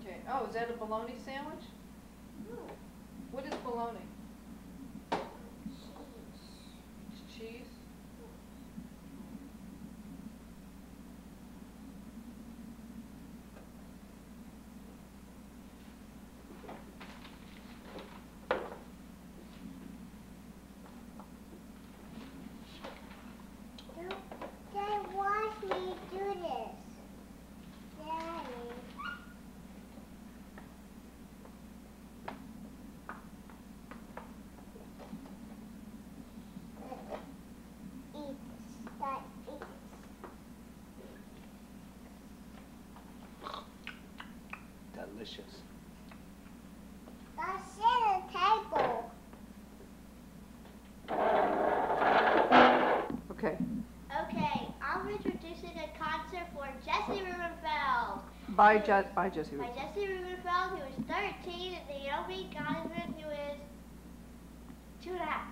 Okay. Oh, is that a bologna sandwich? What is bologna? It's cheese. Dad, watch me do this. Daddy. Eat. Dad, eat. Delicious. Dad, sit at the table. Okay. Okay, I'm introducing a concert for Jesse Rubenfeld. By, Je- bye, Jesse. By Jesse Rubenfeld, who is 13, and Naomi Gottesman, who is two and a half.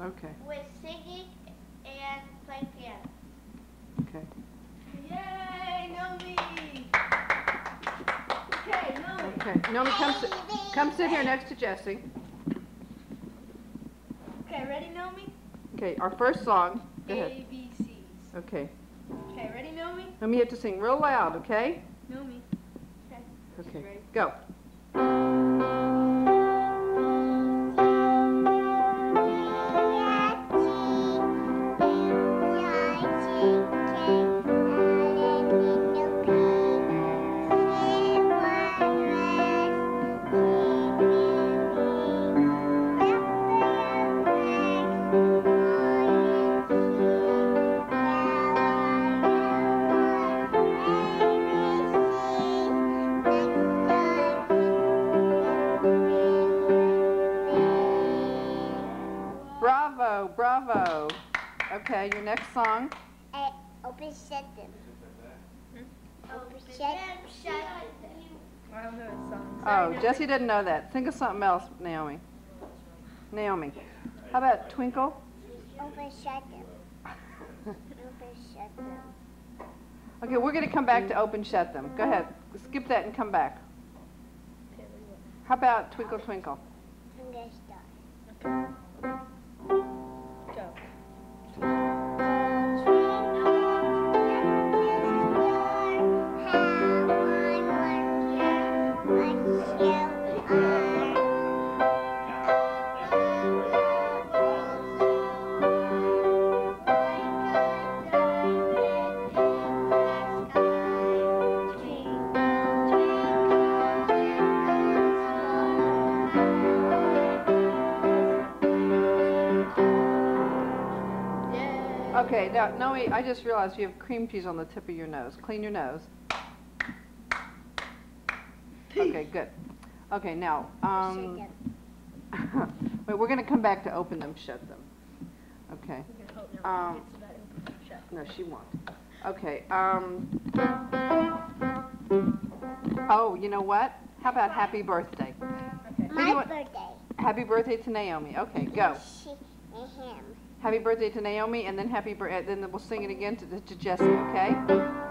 Okay, with Naomi. Come sit, come sit here next to Jesse. Okay, ready, Naomi? Okay, our first song, go ahead. A, B, C's. Okay, Okay, ready, Naomi? Naomi, you have to sing real loud, okay? Naomi. Okay, ready. go. Didn't know that. Think of something else, Naomi. Naomi. How about Twinkle? Open shut. Open shut them. Okay, we're gonna come back to Open Shut Them. Go ahead, skip that and come back. How about Twinkle Twinkle? Okay, now, Noe, I just realized you have cream cheese on the tip of your nose. Clean your nose. Okay, good. Okay, now, um, wait, we're gonna come back to open them, shut them. Okay. Um, no, she won't. Okay, um, oh, you know what? How about happy birthday? Who do you My want- birthday. Happy birthday to Naomi. Okay, go. She and him. Happy birthday to Naomi, and then happy bir- uh, then we'll sing it again to, to Jesse, okay?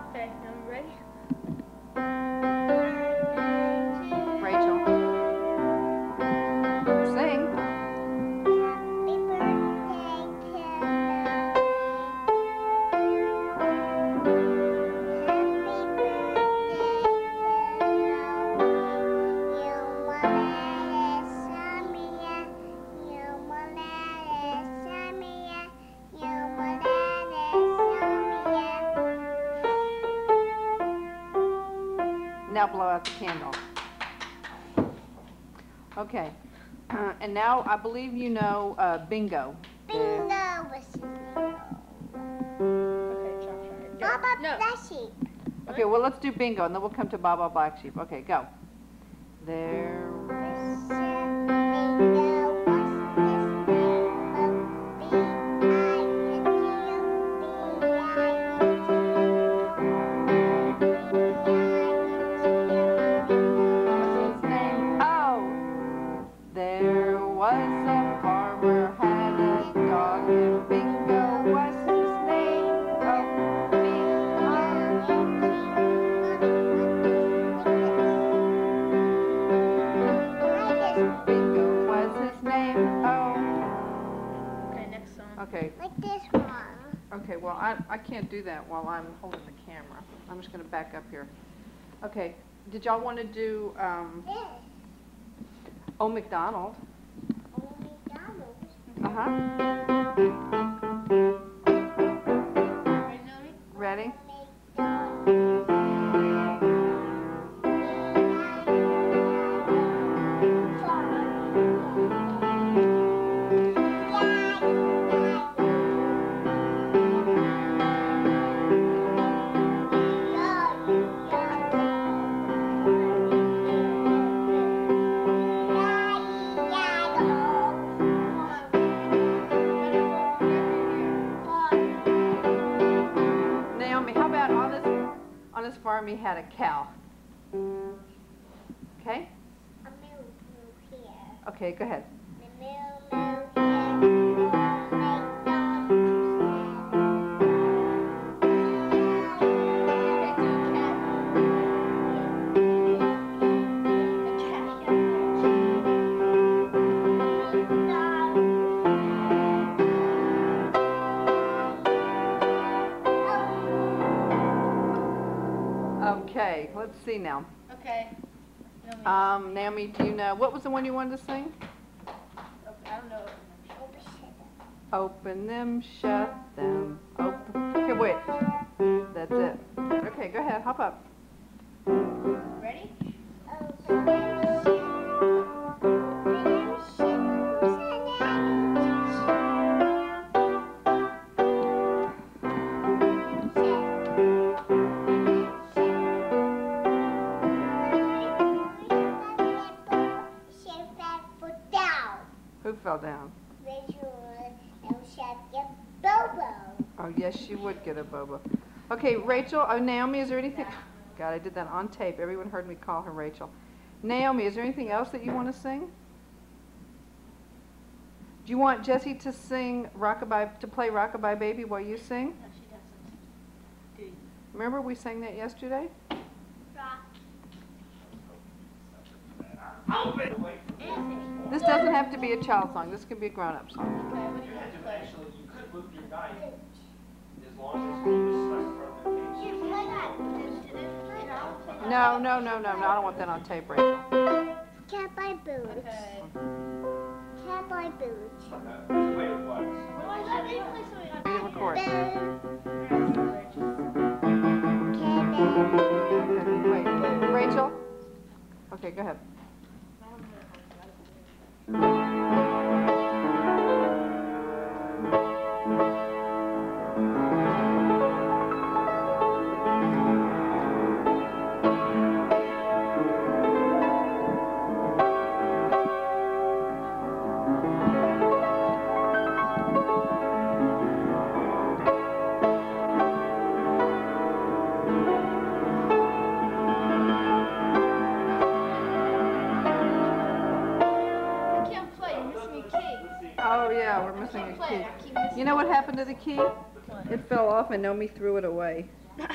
Now blow out the candle. Okay. and now I believe you know uh, bingo. Bingo. Okay, Josh, all right. Go. Baba No. Black Sheep. Okay, well let's do bingo, and then we'll come to Baba Black Sheep. Okay, go. There. That while I'm holding the camera. I'm just gonna back up here. Okay. Did y'all want to do um, This. Oh McDonald? Oh, McDonald's. Uh huh. See now. Okay. Um, Naomi, do you know, what was the one you wanted to sing? I don't know. Open them, shut Rachel, oh, Naomi, is there anything? God, I did that on tape. Everyone heard me call her Rachel. Naomi, is there anything else that you want to sing? Do you want Jesse to sing Rockabye, to play Rockabye Baby while you sing? No, she doesn't. Do Remember we sang that yesterday? This doesn't have to be a child song. This can be a grown-up song. Okay, what you want to? Actually, you could move your knife as long as No, no, no, no, no. I don't want that on tape, Rachel. Cat by boots. Okay. Cat by boots. Wait, what? Well, let me play something on We record. Happened to the key? It fell off and Naomi threw it away.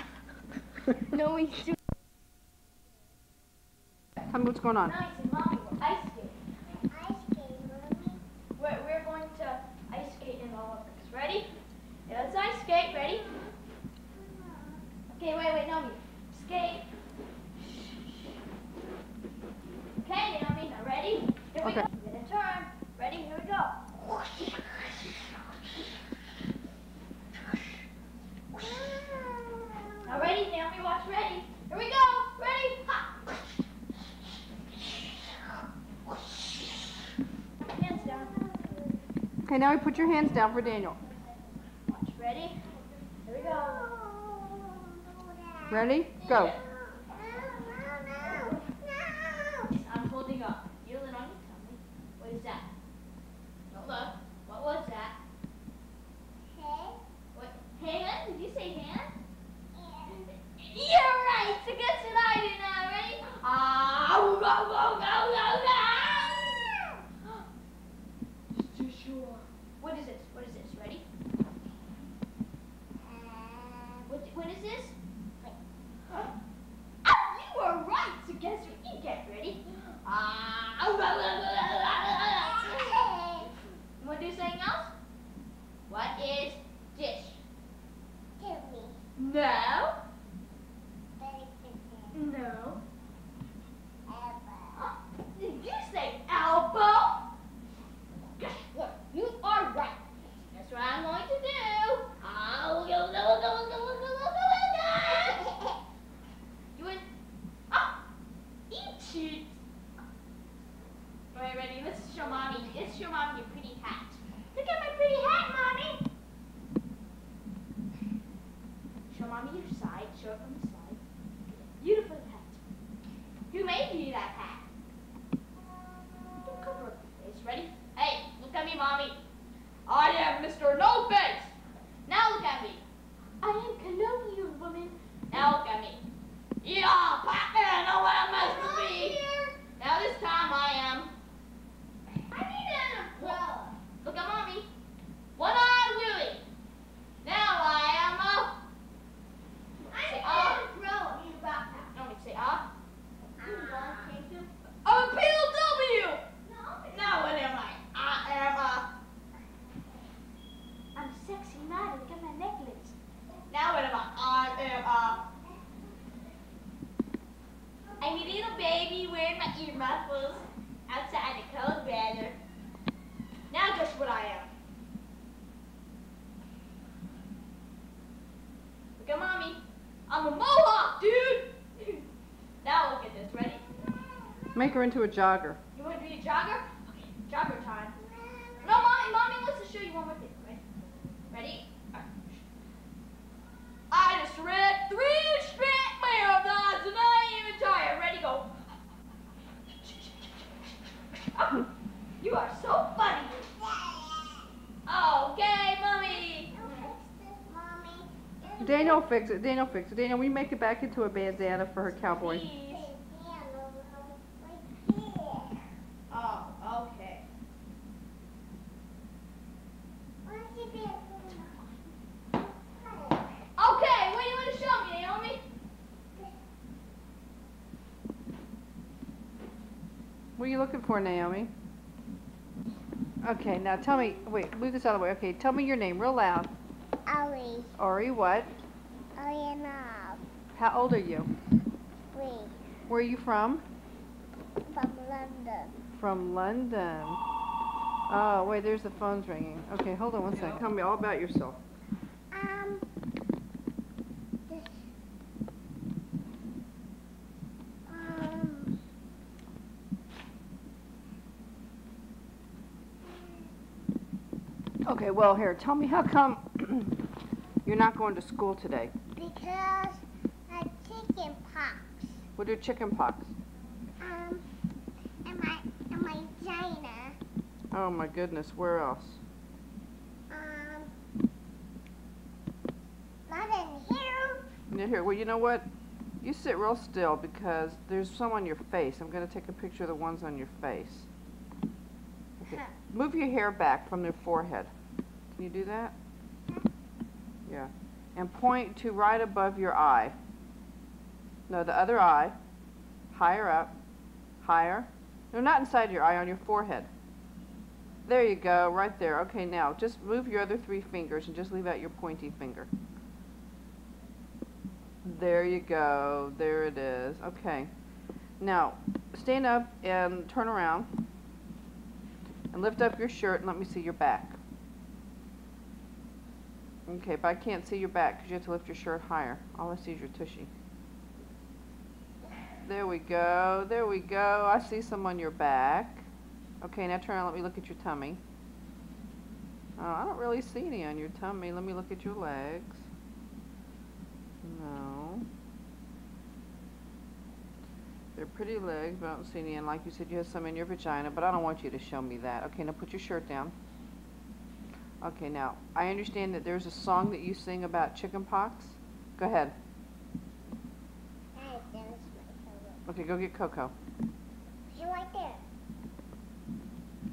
No, we do. Tell me what's going on. Nice and mommy, we're ice skating. We're, we're going to ice skate in the Olympics. Ready? Yeah, let's ice skate. Ready? Okay, wait, wait, Naomi. Skate. Okay, Naomi, now ready? Here we Okay. go. We're gonna turn. Ready? Here we go. Now ready, Naomi, watch ready. Here we go. Ready? Ha! Hands down. Okay, now we put your hands down for Daniel. Watch. Ready? Here we go. Ready? Go. Make her into a jogger. You want to be a jogger? Okay, jogger time. No, mommy, mommy wants to show you one more thing. Ready? Ready? I just read three straight marathons and I ain't even tired. Ready, go. Oh, you are so funny. Okay, mommy. Daniel, fix it. Daniel, fix it. Daniel, we make it back into a bandana for her cowboy. Please. Oh, okay. Okay, what do you want to show me, Naomi? What are you looking for, Naomi? Okay, now tell me. Wait, move this out of the way. Okay, tell me your name real loud. Ollie, Ori, what? Ollie and How old are you? we Where are you from? from London. From London. Oh, wait, there's the phone's ringing. Okay, hold on one second. Tell me all about yourself. Um, Okay, well, here, tell me how come you're not going to school today? because I chicken pox. What are chicken pox? Um, and my, and my vagina. Oh my goodness, where else? Um, not in here. Yeah, here, well, you know what? You sit real still because there's some on your face. I'm going to take a picture of the ones on your face. Okay. Move your hair back from your forehead. Can you do that? Yeah. And point to right above your eye. No, the other eye. Higher up. Higher. No, not inside your eye, on your forehead. There you go, right there. Okay, now just move your other three fingers and just leave out your pointy finger. There you go. There it is. Okay. Now, stand up and turn around. And lift up your shirt and let me see your back. Okay, but I can't see your back because you have to lift your shirt higher. All I see is your tushy. There we go. There we go. I see some on your back. Okay, now turn around. Let me look at your tummy. Oh, I don't really see any on your tummy. Let me look at your legs. No. They're pretty legs, but I don't see any. And like you said, you have some in your vagina, but I don't want you to show me that. Okay, now put your shirt down. Okay, now, I understand that there's a song that you sing about chicken pox. Go ahead. Hey, there's my Okay, go get Coco. pillow. She right there.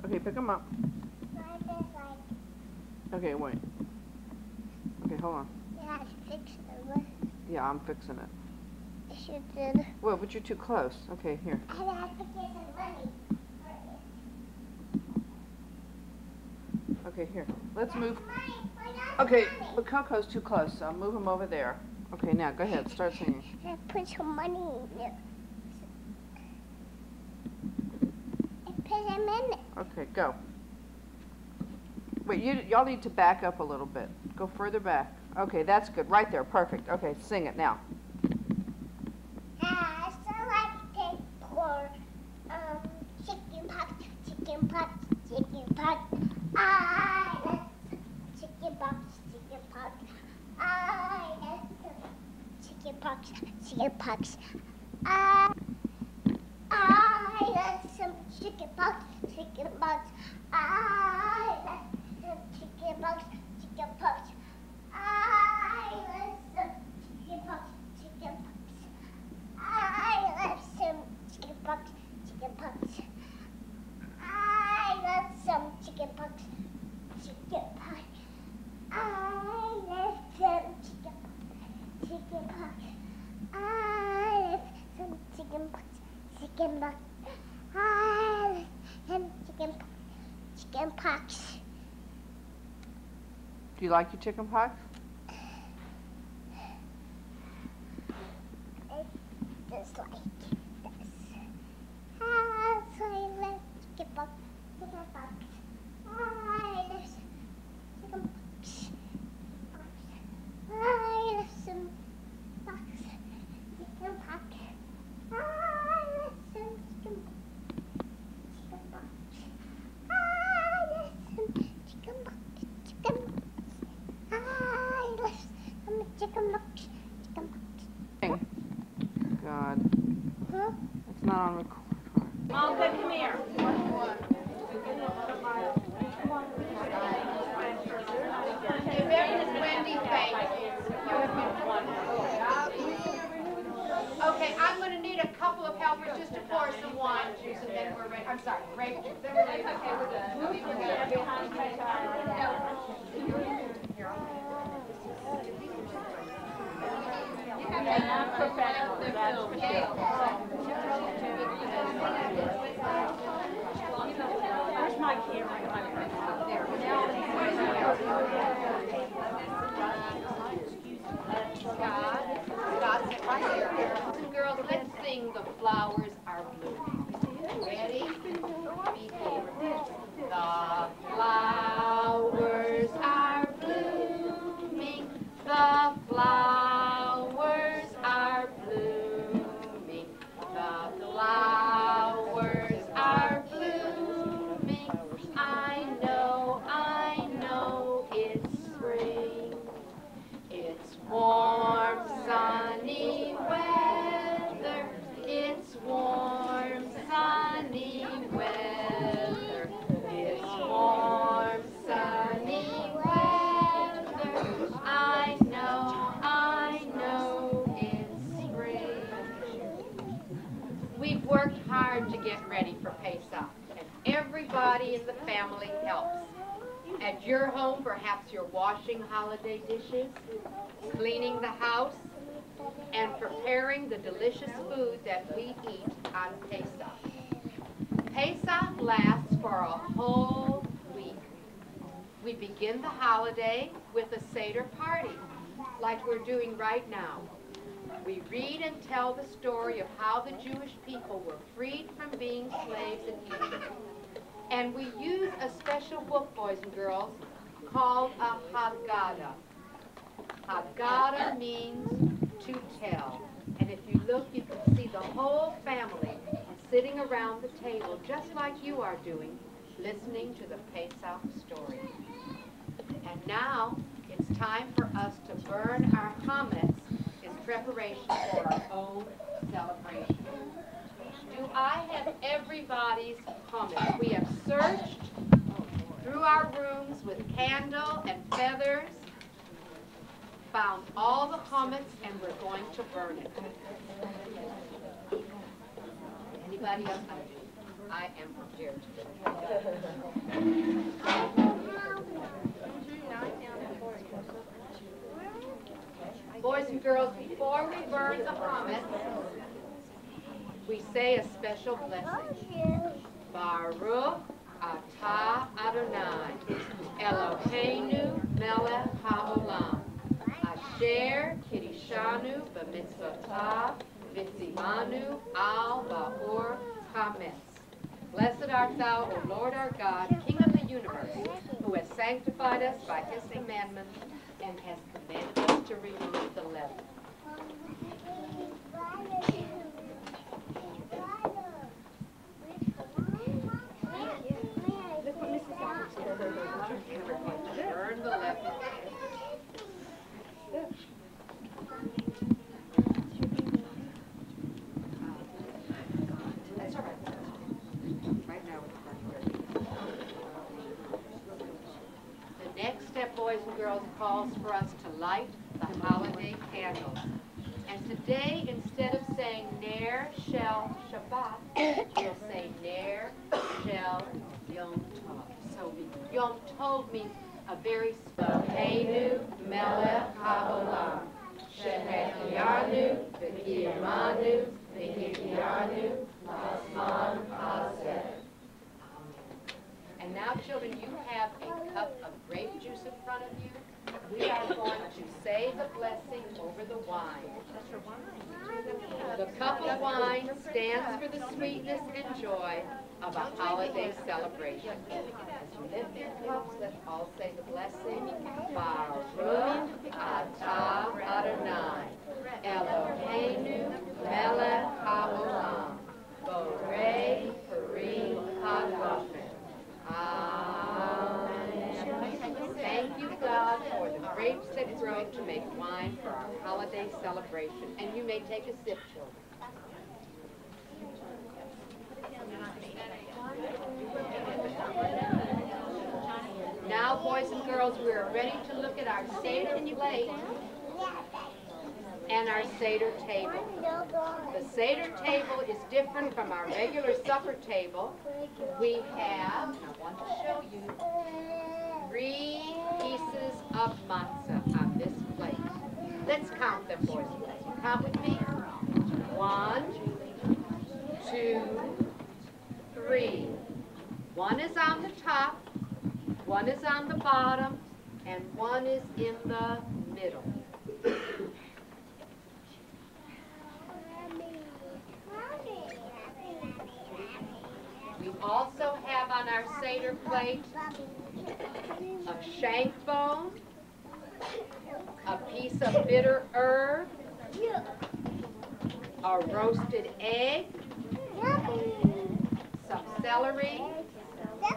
Okay, pick him up. Right there, like, Okay, wait. Okay, hold on. yeah, fix it. Yeah, I'm fixing it. Did. Well, but you're too close. Okay, here. I have to get some money. Okay, here. Let's move. Money, I got Okay, but Coco's too close, so I'll move him over there. Okay, now go ahead. Start singing. I put some money in there. I put them in it. Okay, go. Wait, you y'all need to back up a little bit. Go further back. Okay, that's good. Right there. Perfect. Okay, sing it now. I selected for um chicken pot, chicken pot, chicken pot. pucks, chicken pucks. Uh, I got some chicken pucks, chicken pucks. Uh, you like your chicken pox? Preparing the delicious food that we eat on Pesach. Pesach lasts for a whole week. We begin the holiday with a Seder party, like we're doing right now. We read and tell the story of how the Jewish people were freed from being slaves in Egypt. And we use a special book, boys and girls, called a Haggadah. Haggadah means to tell. And if you look, you can see the whole family sitting around the table, just like you are doing, listening to the Pesach story. And now it's time for us to burn our chametz in preparation for our own celebration. Do I have everybody's chametz? We have searched through our rooms with candle and feathers, found all the chametz, and we're going to burn it. Anybody else? I am prepared. Boys and girls, before we burn the chametz, we say a special blessing. Baruch atah Adonai, Eloheinu melech haolam, asher kid'shanu b'mitzvotav v'tzivanu al biur chametz. Blessed art thou, O Lord our God, King of the universe, who has sanctified us by his commandments and has commanded us to remove the leaven. Burn the leaven. That's all right. Right now it's burning. The next step, boys and girls, calls for us to light the holiday candles. And today, instead of saying Ner Shel Shabbat, we'll say Ner Shel Yom Tov. So Yom Tov means a very special. Heinu Melech HaOlam. Shehechiyanu V'kiyamanu V'kiyanu Masman Haseh. And now, children, you have a cup of grape juice in front of you. We are going to say the blessing over the wine. The cup of wine stands for the sweetness and joy of a holiday celebration. As you lift your cups, let's all say the blessing. Baruch atah Adonai, Eloheinu melech haolam, borei peri hadashem. Thank you, God, for the grapes that grow to make wine for our holiday celebration. And you may take a sip, children. Now, boys and girls, we are ready to look at our Seder plate and our Seder table. The Seder table is different from our regular supper table. We have, I want to show you, three pieces of matzah on this plate. Let's count them, boys. Count with me. One, two, three. One is on the top, one is on the bottom, and one is in the middle. Also have on our Seder plate a shank bone, a piece of bitter herb, a roasted egg, some celery,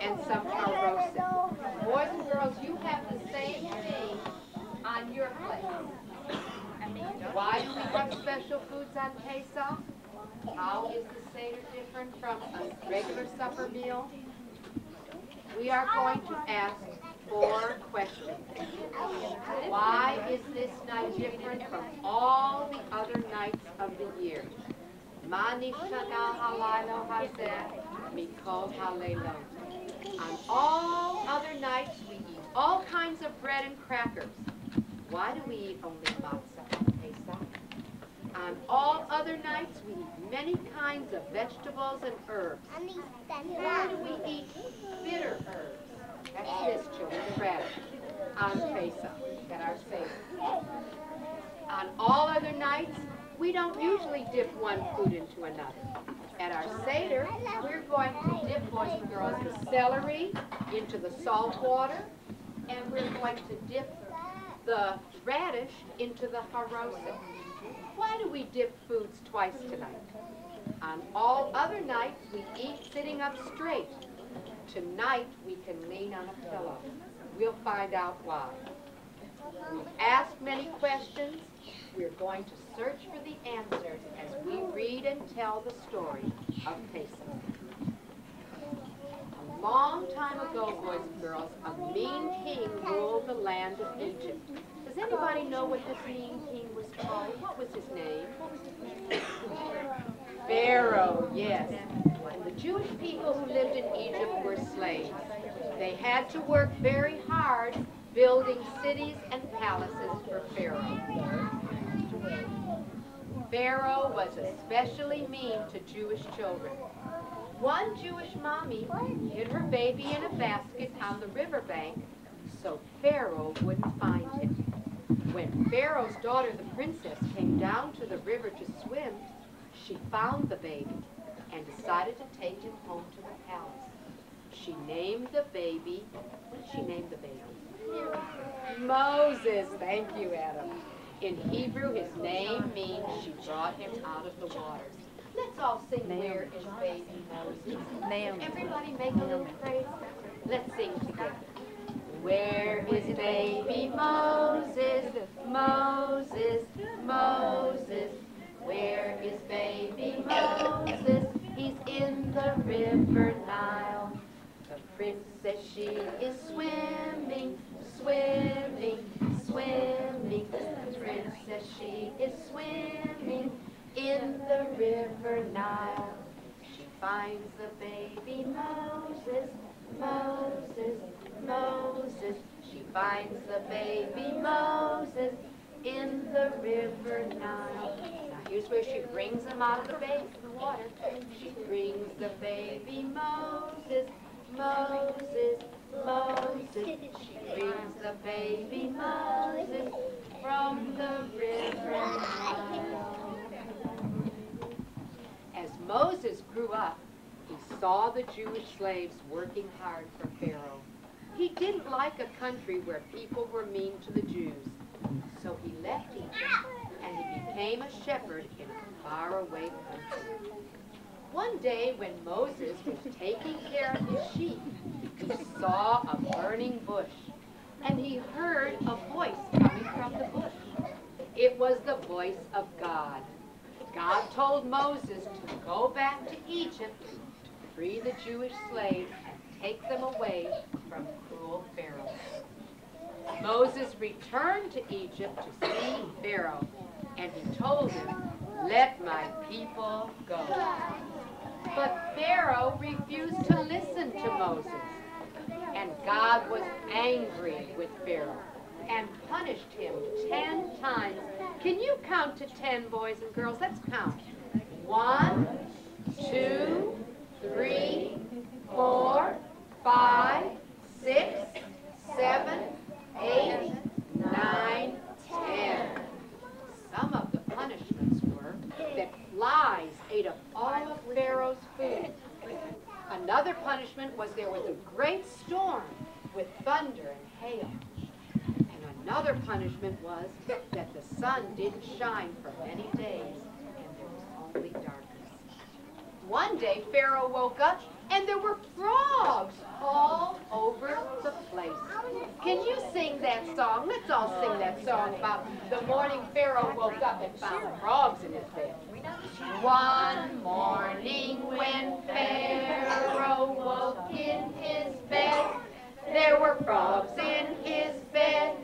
and some haroset. Boys and girls, you have the same thing on your plate. Why do we have special foods on Pesach? How is the Seder different from a regular supper meal? We are going to ask four questions. Why is this night different from all the other nights of the year? On all other nights, we eat all kinds of bread and crackers. Why do we eat only matzah? On all other nights, we eat many kinds of vegetables and herbs. Why do we eat bitter herbs? That's this, children, the radish. On Pesach, at our Seder. On all other nights, we don't usually dip one food into another. At our Seder, we're going to dip, boys and girls, the celery into the salt water, and we're going to dip the radish into the haroset. Why do we dip foods twice tonight? On all other nights, we eat sitting up straight. Tonight, we can lean on a pillow. We'll find out why. We've many questions. We're going to search for the answers as we read and tell the story of Pesach. A long time ago, boys and girls, a mean king ruled the land of Egypt. Does anybody know what this mean king was called? What was his name? Pharaoh, yes. And the Jewish people who lived in Egypt were slaves. They had to work very hard building cities and palaces for Pharaoh. Pharaoh was especially mean to Jewish children. One Jewish mommy hid her baby in a basket on the riverbank so Pharaoh wouldn't find him. When Pharaoh's daughter, the princess, came down to the river to swim, she found the baby and decided to take him home to the palace. She named the baby, what did she name the baby? Moses. Thank you, Adam. In Hebrew, his name means she brought him out of the waters. Let's all sing Where is Baby Moses? Naomi. Everybody make a little praise. Let's sing together. Where is baby Moses? Moses, Moses. Where is baby Moses? He's in the river Nile. The princess, she is swimming, swimming, swimming. The princess, she is swimming in the river Nile. She finds the baby Moses, Moses, Moses. She finds the baby Moses in the river Nile. Now here's where she brings him out of the, ba- the water. She brings the baby Moses, Moses, Moses. She brings the baby Moses from the river Nile. As Moses grew up, he saw the Jewish slaves working hard for Pharaoh. He didn't like a country where people were mean to the Jews. So he left Egypt and he became a shepherd in a faraway country. One day when Moses was taking care of his sheep, he saw a burning bush and he heard a voice coming from the bush. It was the voice of God. God told Moses to go back to Egypt to free the Jewish slaves take them away from cruel Pharaoh. Moses returned to Egypt to see Pharaoh, and he told him, let my people go. But Pharaoh refused to listen to Moses, and God was angry with Pharaoh and punished him ten times. Can you count to ten, boys and girls? Let's count. One, two, three, four, five, six, seven, eight, nine, ten. Some of the punishments were that flies ate up all of Pharaoh's food. Another punishment was there was a great storm with thunder and hail. And another punishment was that the sun didn't shine for many days and there was only darkness. One day Pharaoh woke up and there were frogs all over the place. Can you sing that song? Let's all sing that song about the morning Pharaoh woke up and found frogs in his bed. One morning when Pharaoh woke in his bed, there were frogs in his bed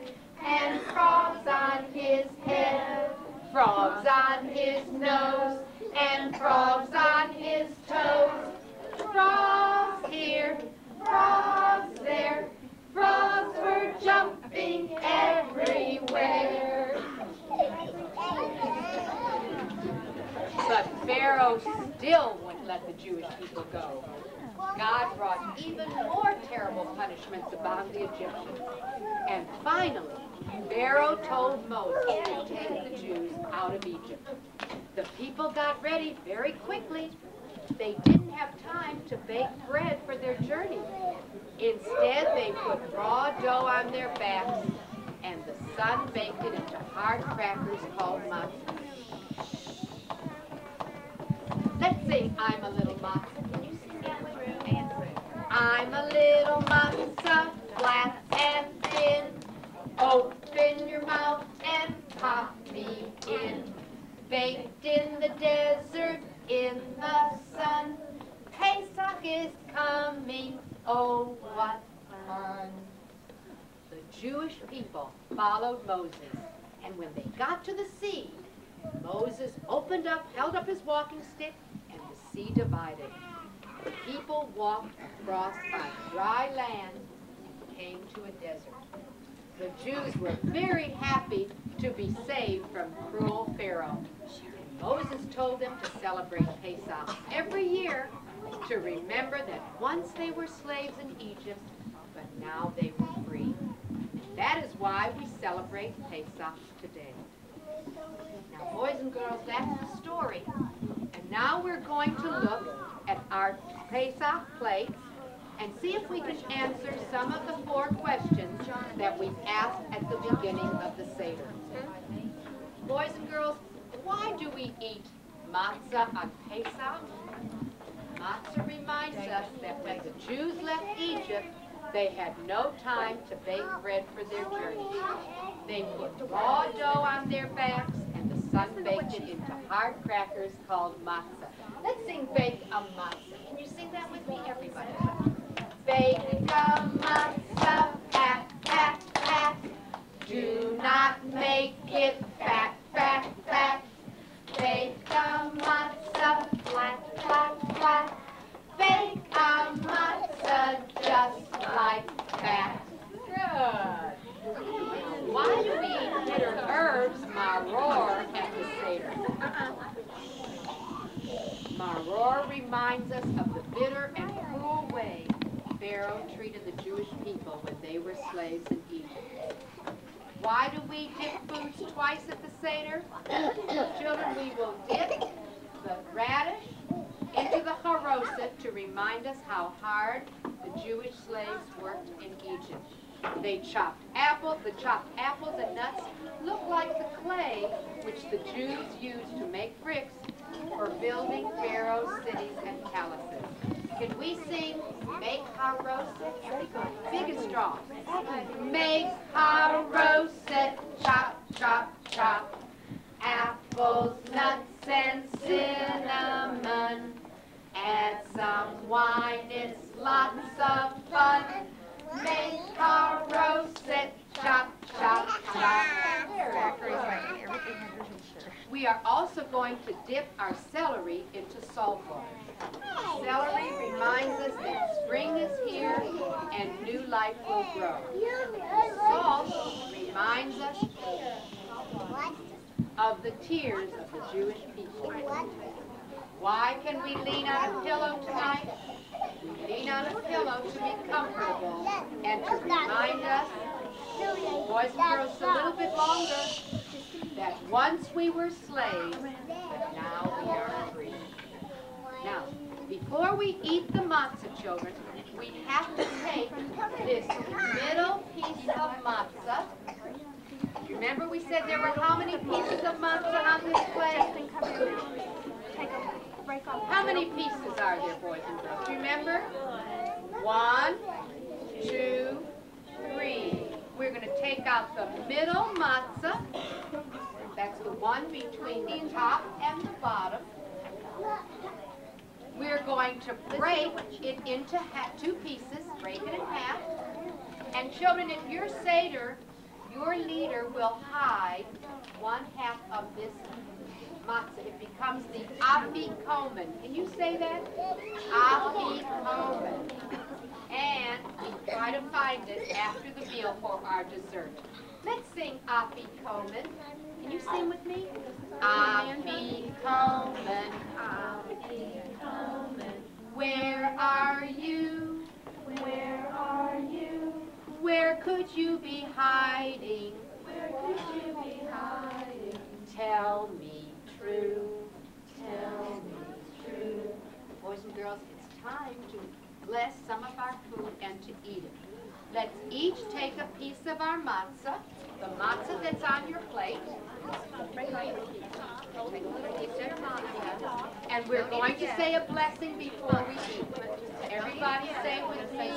and frogs on his head, frogs on his nose and frogs on his toes. Frogs here, frogs there, frogs were jumping everywhere. But Pharaoh still wouldn't let the Jewish people go. God brought even more terrible punishments upon the Egyptians. And finally, Pharaoh told Moses to take the Jews out of Egypt. The people got ready very quickly. They didn't have time to bake bread for their journey. Instead, they put raw dough on their backs, and the sun baked it into hard crackers called matzah. Let's sing I'm a little matzah. Can you sing that with? I'm a little matzah, flat and thin. Open your mouth and pop me in. Baked in the desert, in the sun. Pesach is coming, oh what fun. The Jewish people followed Moses, and when they got to the sea, Moses opened up, held up his walking stick, and the sea divided. The people walked across on dry land and came to a desert. The Jews were very happy to be saved from cruel Pharaoh. Moses told them to celebrate Pesach every year to remember that once they were slaves in Egypt, but now they were free. That is why we celebrate Pesach today. Now, boys and girls, that's the story. And now we're going to look at our Pesach plates and see if we can answer some of the four questions that we asked at the beginning of the Seder. Boys and girls, why do we eat matzah on Pesach? Matzah reminds us that when the Jews left Egypt, they had no time to bake bread for their journey. They put raw dough on their backs, and the sun baked it into hard crackers called matzah. Let's sing Bake a Matzah. Can you sing that with me, everybody? Bake a matzah, pat, pat, pat. Do not make it fat, fat, fat. Good. Why do we eat bitter herbs, maror, at the Seder? Maror reminds us of the bitter and cruel way Pharaoh treated the Jewish people when they were slaves in Egypt. Why do we dip foods twice at the Seder? Children, we will dip the radish into the haroset to remind us how hard Jewish slaves worked in Egypt. They chopped apples, the chopped apples and nuts looked like the clay which the Jews used to make bricks for building Pharaoh's cities and palaces. Can we sing Make Haroset? Big and strong. Make Haroset, chop, chop, chop. Apples, nuts, and cinnamon. Add some wine, it's lots of fun. Make Haroset, Chop, chop, chop. We are also going to dip our celery into salt water. Celery reminds us that spring is here and new life will grow. Salt reminds us of the tears of the Jewish people. Why can we lean on a pillow tonight? We lean on a pillow to be comfortable and to remind us, boys and girls, a little bit longer, that once we were slaves, but now we are free. Now, before we eat the matzah, children, we have to take this middle piece of matzah. Remember we said there were how many pieces of matzah on this plate? How many pieces are there, boys and girls? Remember? One, two, three. We're going to take out the middle matzah. That's the one between the top and the bottom. We're going to break it into two pieces, break it in half. And children, if your Seder, your leader will hide one half of this matzah. It becomes the afikomen. Can you say that? Afikomen. And we try to find it after the meal for our dessert. Let's sing afikomen. Can you sing with me? Afikomen, afikomen. Where are you? Where are you? Where could you be hiding? Where could you be hiding? Tell me Tell me. Boys and girls, it's time to bless some of our food and to eat it. Let's each take a piece of our matzah, the matzah that's on your plate. And we're going to say a blessing before we eat. Everybody say with me,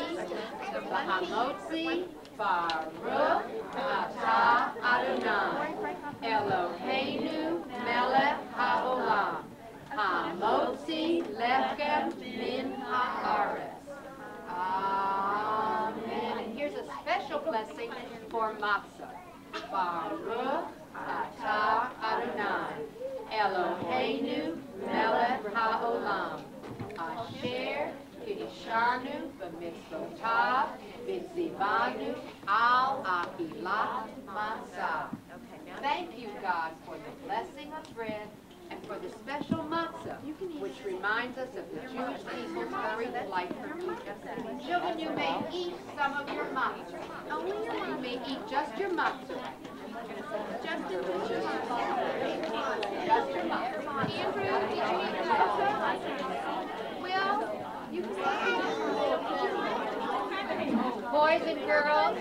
the Bahamotzi, Baruch, Atah Adonai, Eloheinu, Melech HaOlam, Hamotzi Lechem Min Haaretz. Amen. And here's a special blessing for matzah. Baruch Atah Adonai, Eloheinu Melech HaOlam, Asher Al. Thank you, God, for the blessing of bread and for the special matzah, which reminds us of the Jewish people's very life for Egypt. Children, you may eat some of your matzah. You may eat just your matzah. Just your matzah. Just your matzah. Andrew, did you eat matzah? Boys and girls,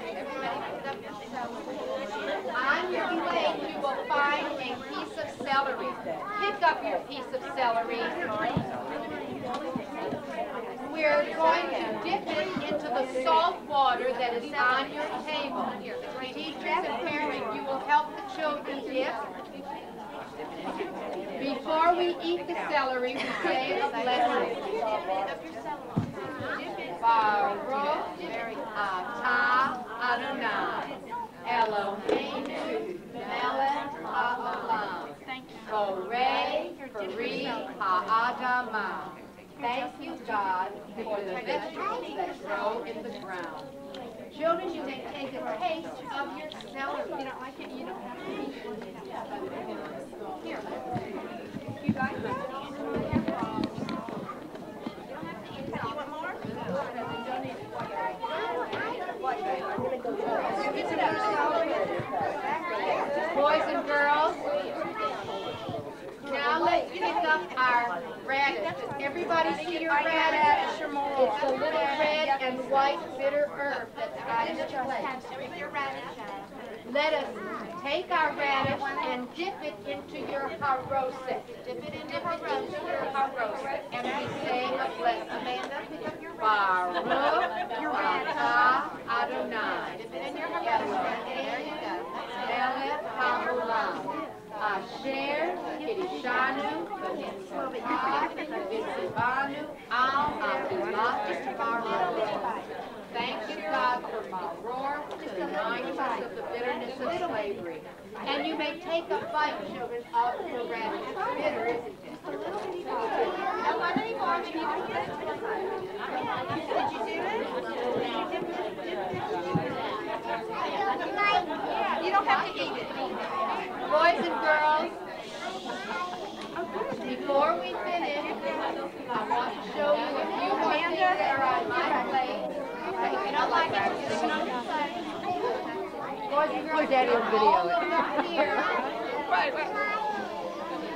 on your plate you will find a piece of celery. Pick up your piece of celery. We're going to dip it into the salt water that is on your table. Teachers and parents, you will help the children dip. Before we eat the celery, we say a blessing. Baruch Atah Adonai Eloheinu Melech HaOlam Borei Peri Ha'adamah Thank you, God, for the vegetables that grow in the ground. Children, you may take a taste of your celery. You don't like it, you don't have to eat it. Boys and girls, now let's pick up our. Everybody see your radish? It's the little red and white bitter herb that's on the plate. Let us take our radish and dip it into your haroset. Dip it into your haroset. And we say a blessing. Amanda, pick up your Baruch Atah Adonai. Dip it in your. There you go. Melech. Uh, Asher Kidishanu B'mitzvah V'tzivanu Al Achilat Baruch. Thank you, God, for Maror, to remind us of the bitterness of slavery. And you may take a bite, children, of the rabbit. It's bitter, isn't it? The. Did you do it? You don't have to eat it. Boys and girls, before we finish, I want to show you a few more things that are on my plate. If you don't like it, just put it on your plate. Boys and girls, Daddy will video all of them here.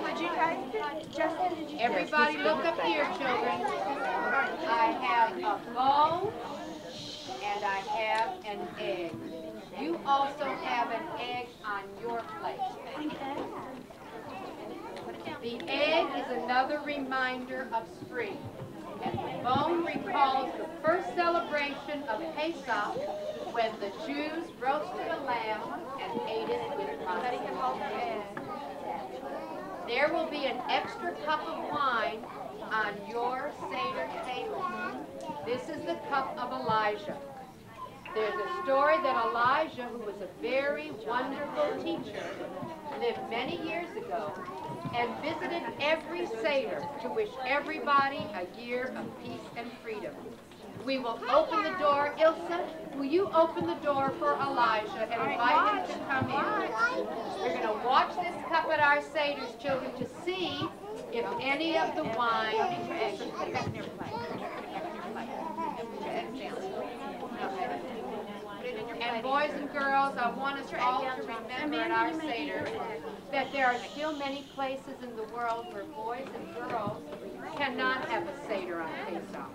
Did you guys, Justin, did you? Everybody look up here, children. I have a bowl and I have an egg. You also have an egg on your plate. The egg is another reminder of spring. And the bone recalls the first celebration of Pesach when the Jews roasted a lamb and ate it with matzah. There will be an extra cup of wine on your Seder table. This is the cup of Elijah. There's a story that Elijah, who was a very wonderful teacher, lived many years ago and visited every Seder to wish everybody a year of peace and freedom. We will open the door. Ilsa, will you open the door for Elijah and invite him to come in? We're going to watch this cup at our Seders, children, to see if any of the wine And boys and girls, I want us all to remember at our Seder that there are still many places in the world where boys and girls cannot have a Seder on Pesach.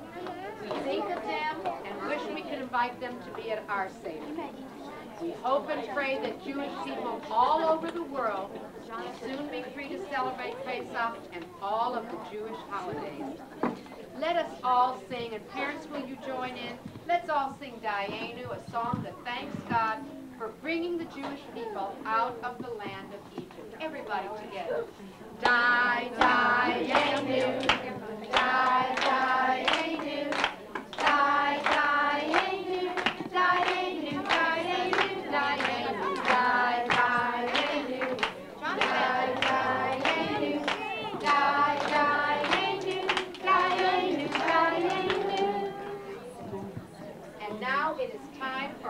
We think of them and wish we could invite them to be at our Seder. We hope and pray that Jewish people all over the world will soon be free to celebrate Pesach and all of the Jewish holidays. Let us all sing, and parents, will you join in? Let's all sing Dayenu, a song that thanks God for bringing the Jewish people out of the land of Egypt. Everybody together. Die, Dayenu, die, Dayenu, die, Dayenu, Dayenu, Dayenu,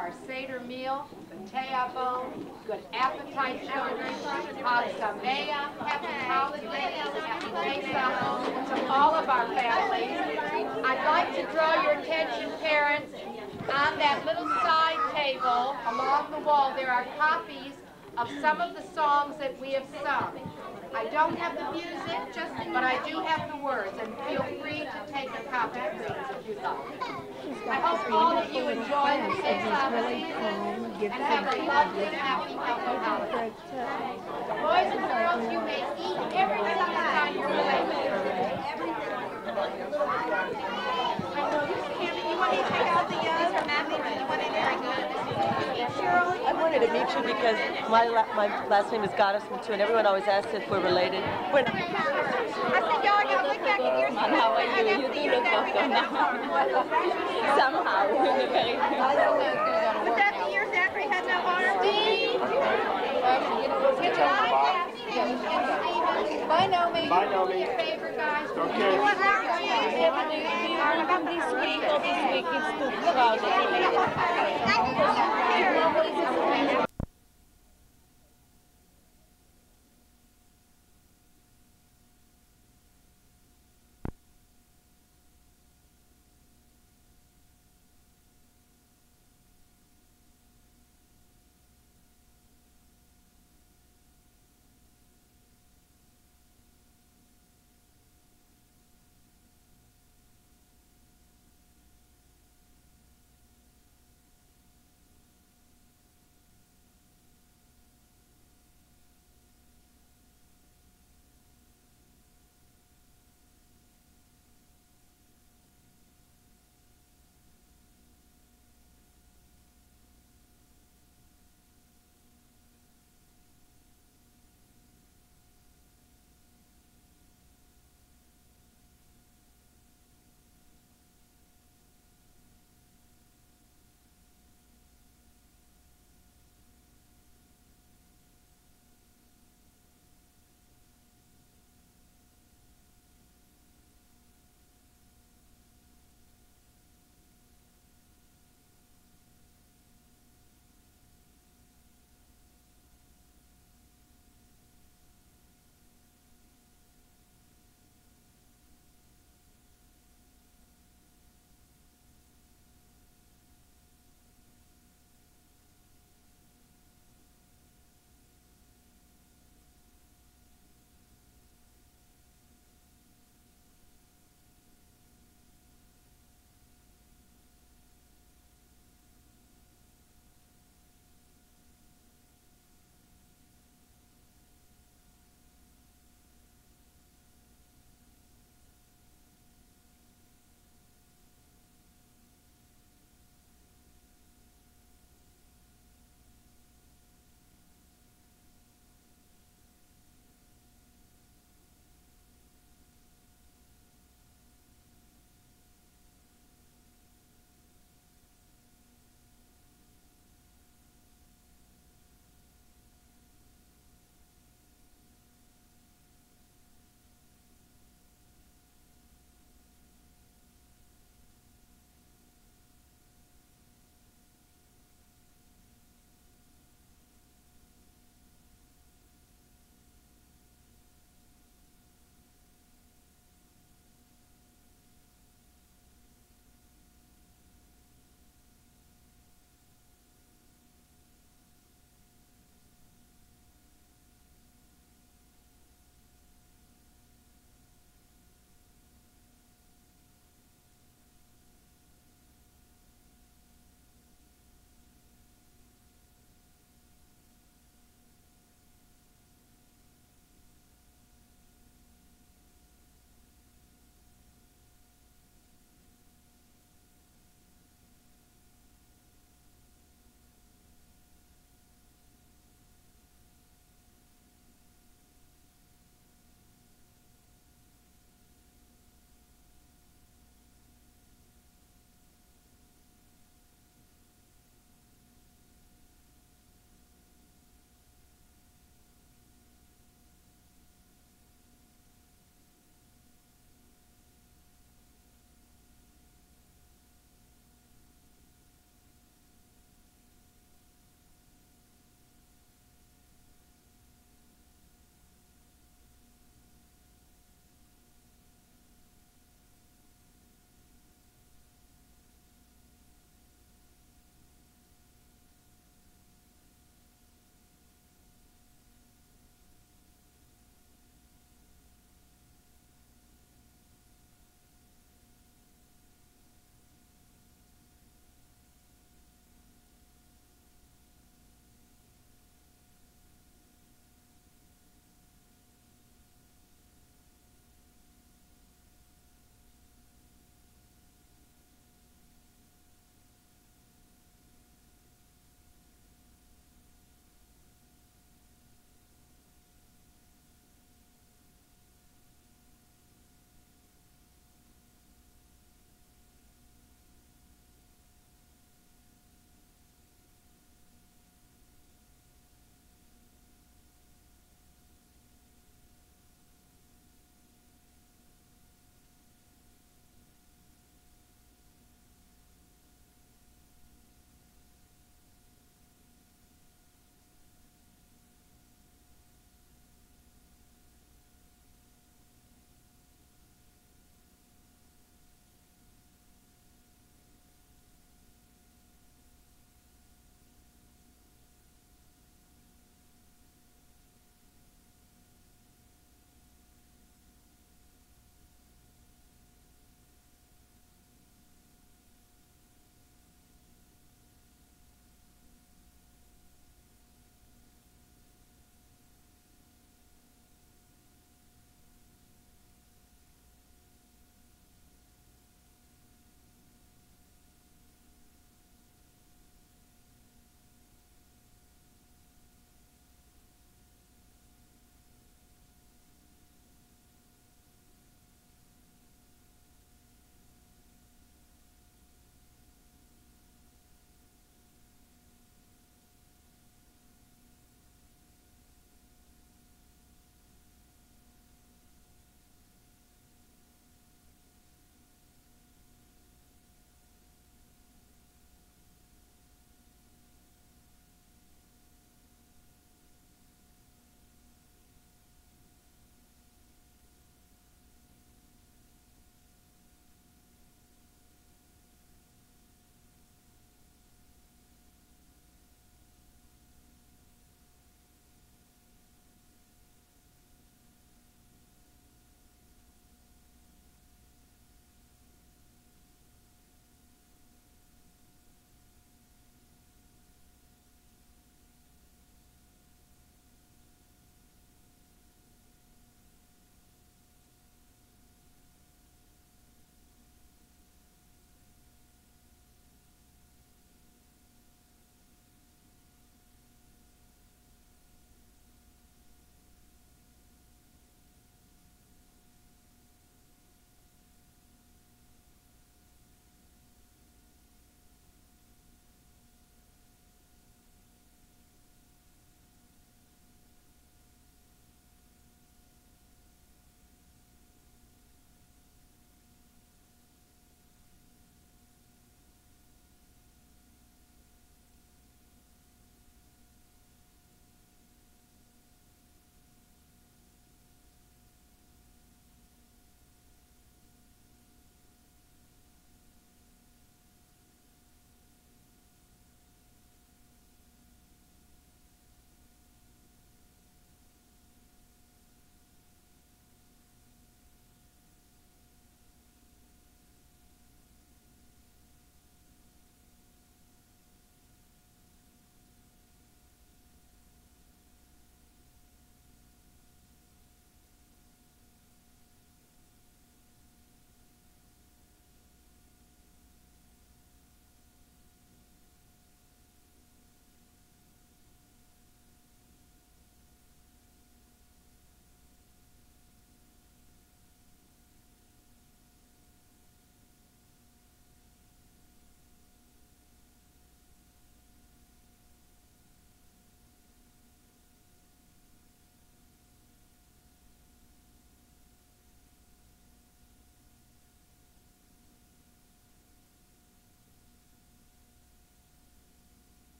our Seder meal. Teabon, good appetite, children. Chag Sameach, happy holidays, happy Pesach to all of our families. I'd like to draw your attention, parents, on that little side table along the wall, there are copies of some of the songs that we have sung. I don't have the music, just but I do have the words, and feel free to take a copy, of please, if you'd like. I hope all of you enjoy the Pesach season and have a lovely, happy, healthy holiday. Boys and girls, you may eat everything that's on your plate. I wanted to meet you because my la my last name is Gottesman too, and everyone always asks if we're related. When I said, y'all gotta look back at yours. How are you? You do look welcome now. Somehow, in a very Was that the year Zachary had no arm? Bye, Naomi. Bye, Naomi. Do me a favor, guys. Okay. You want that one? This week or this week is too crowded. Here.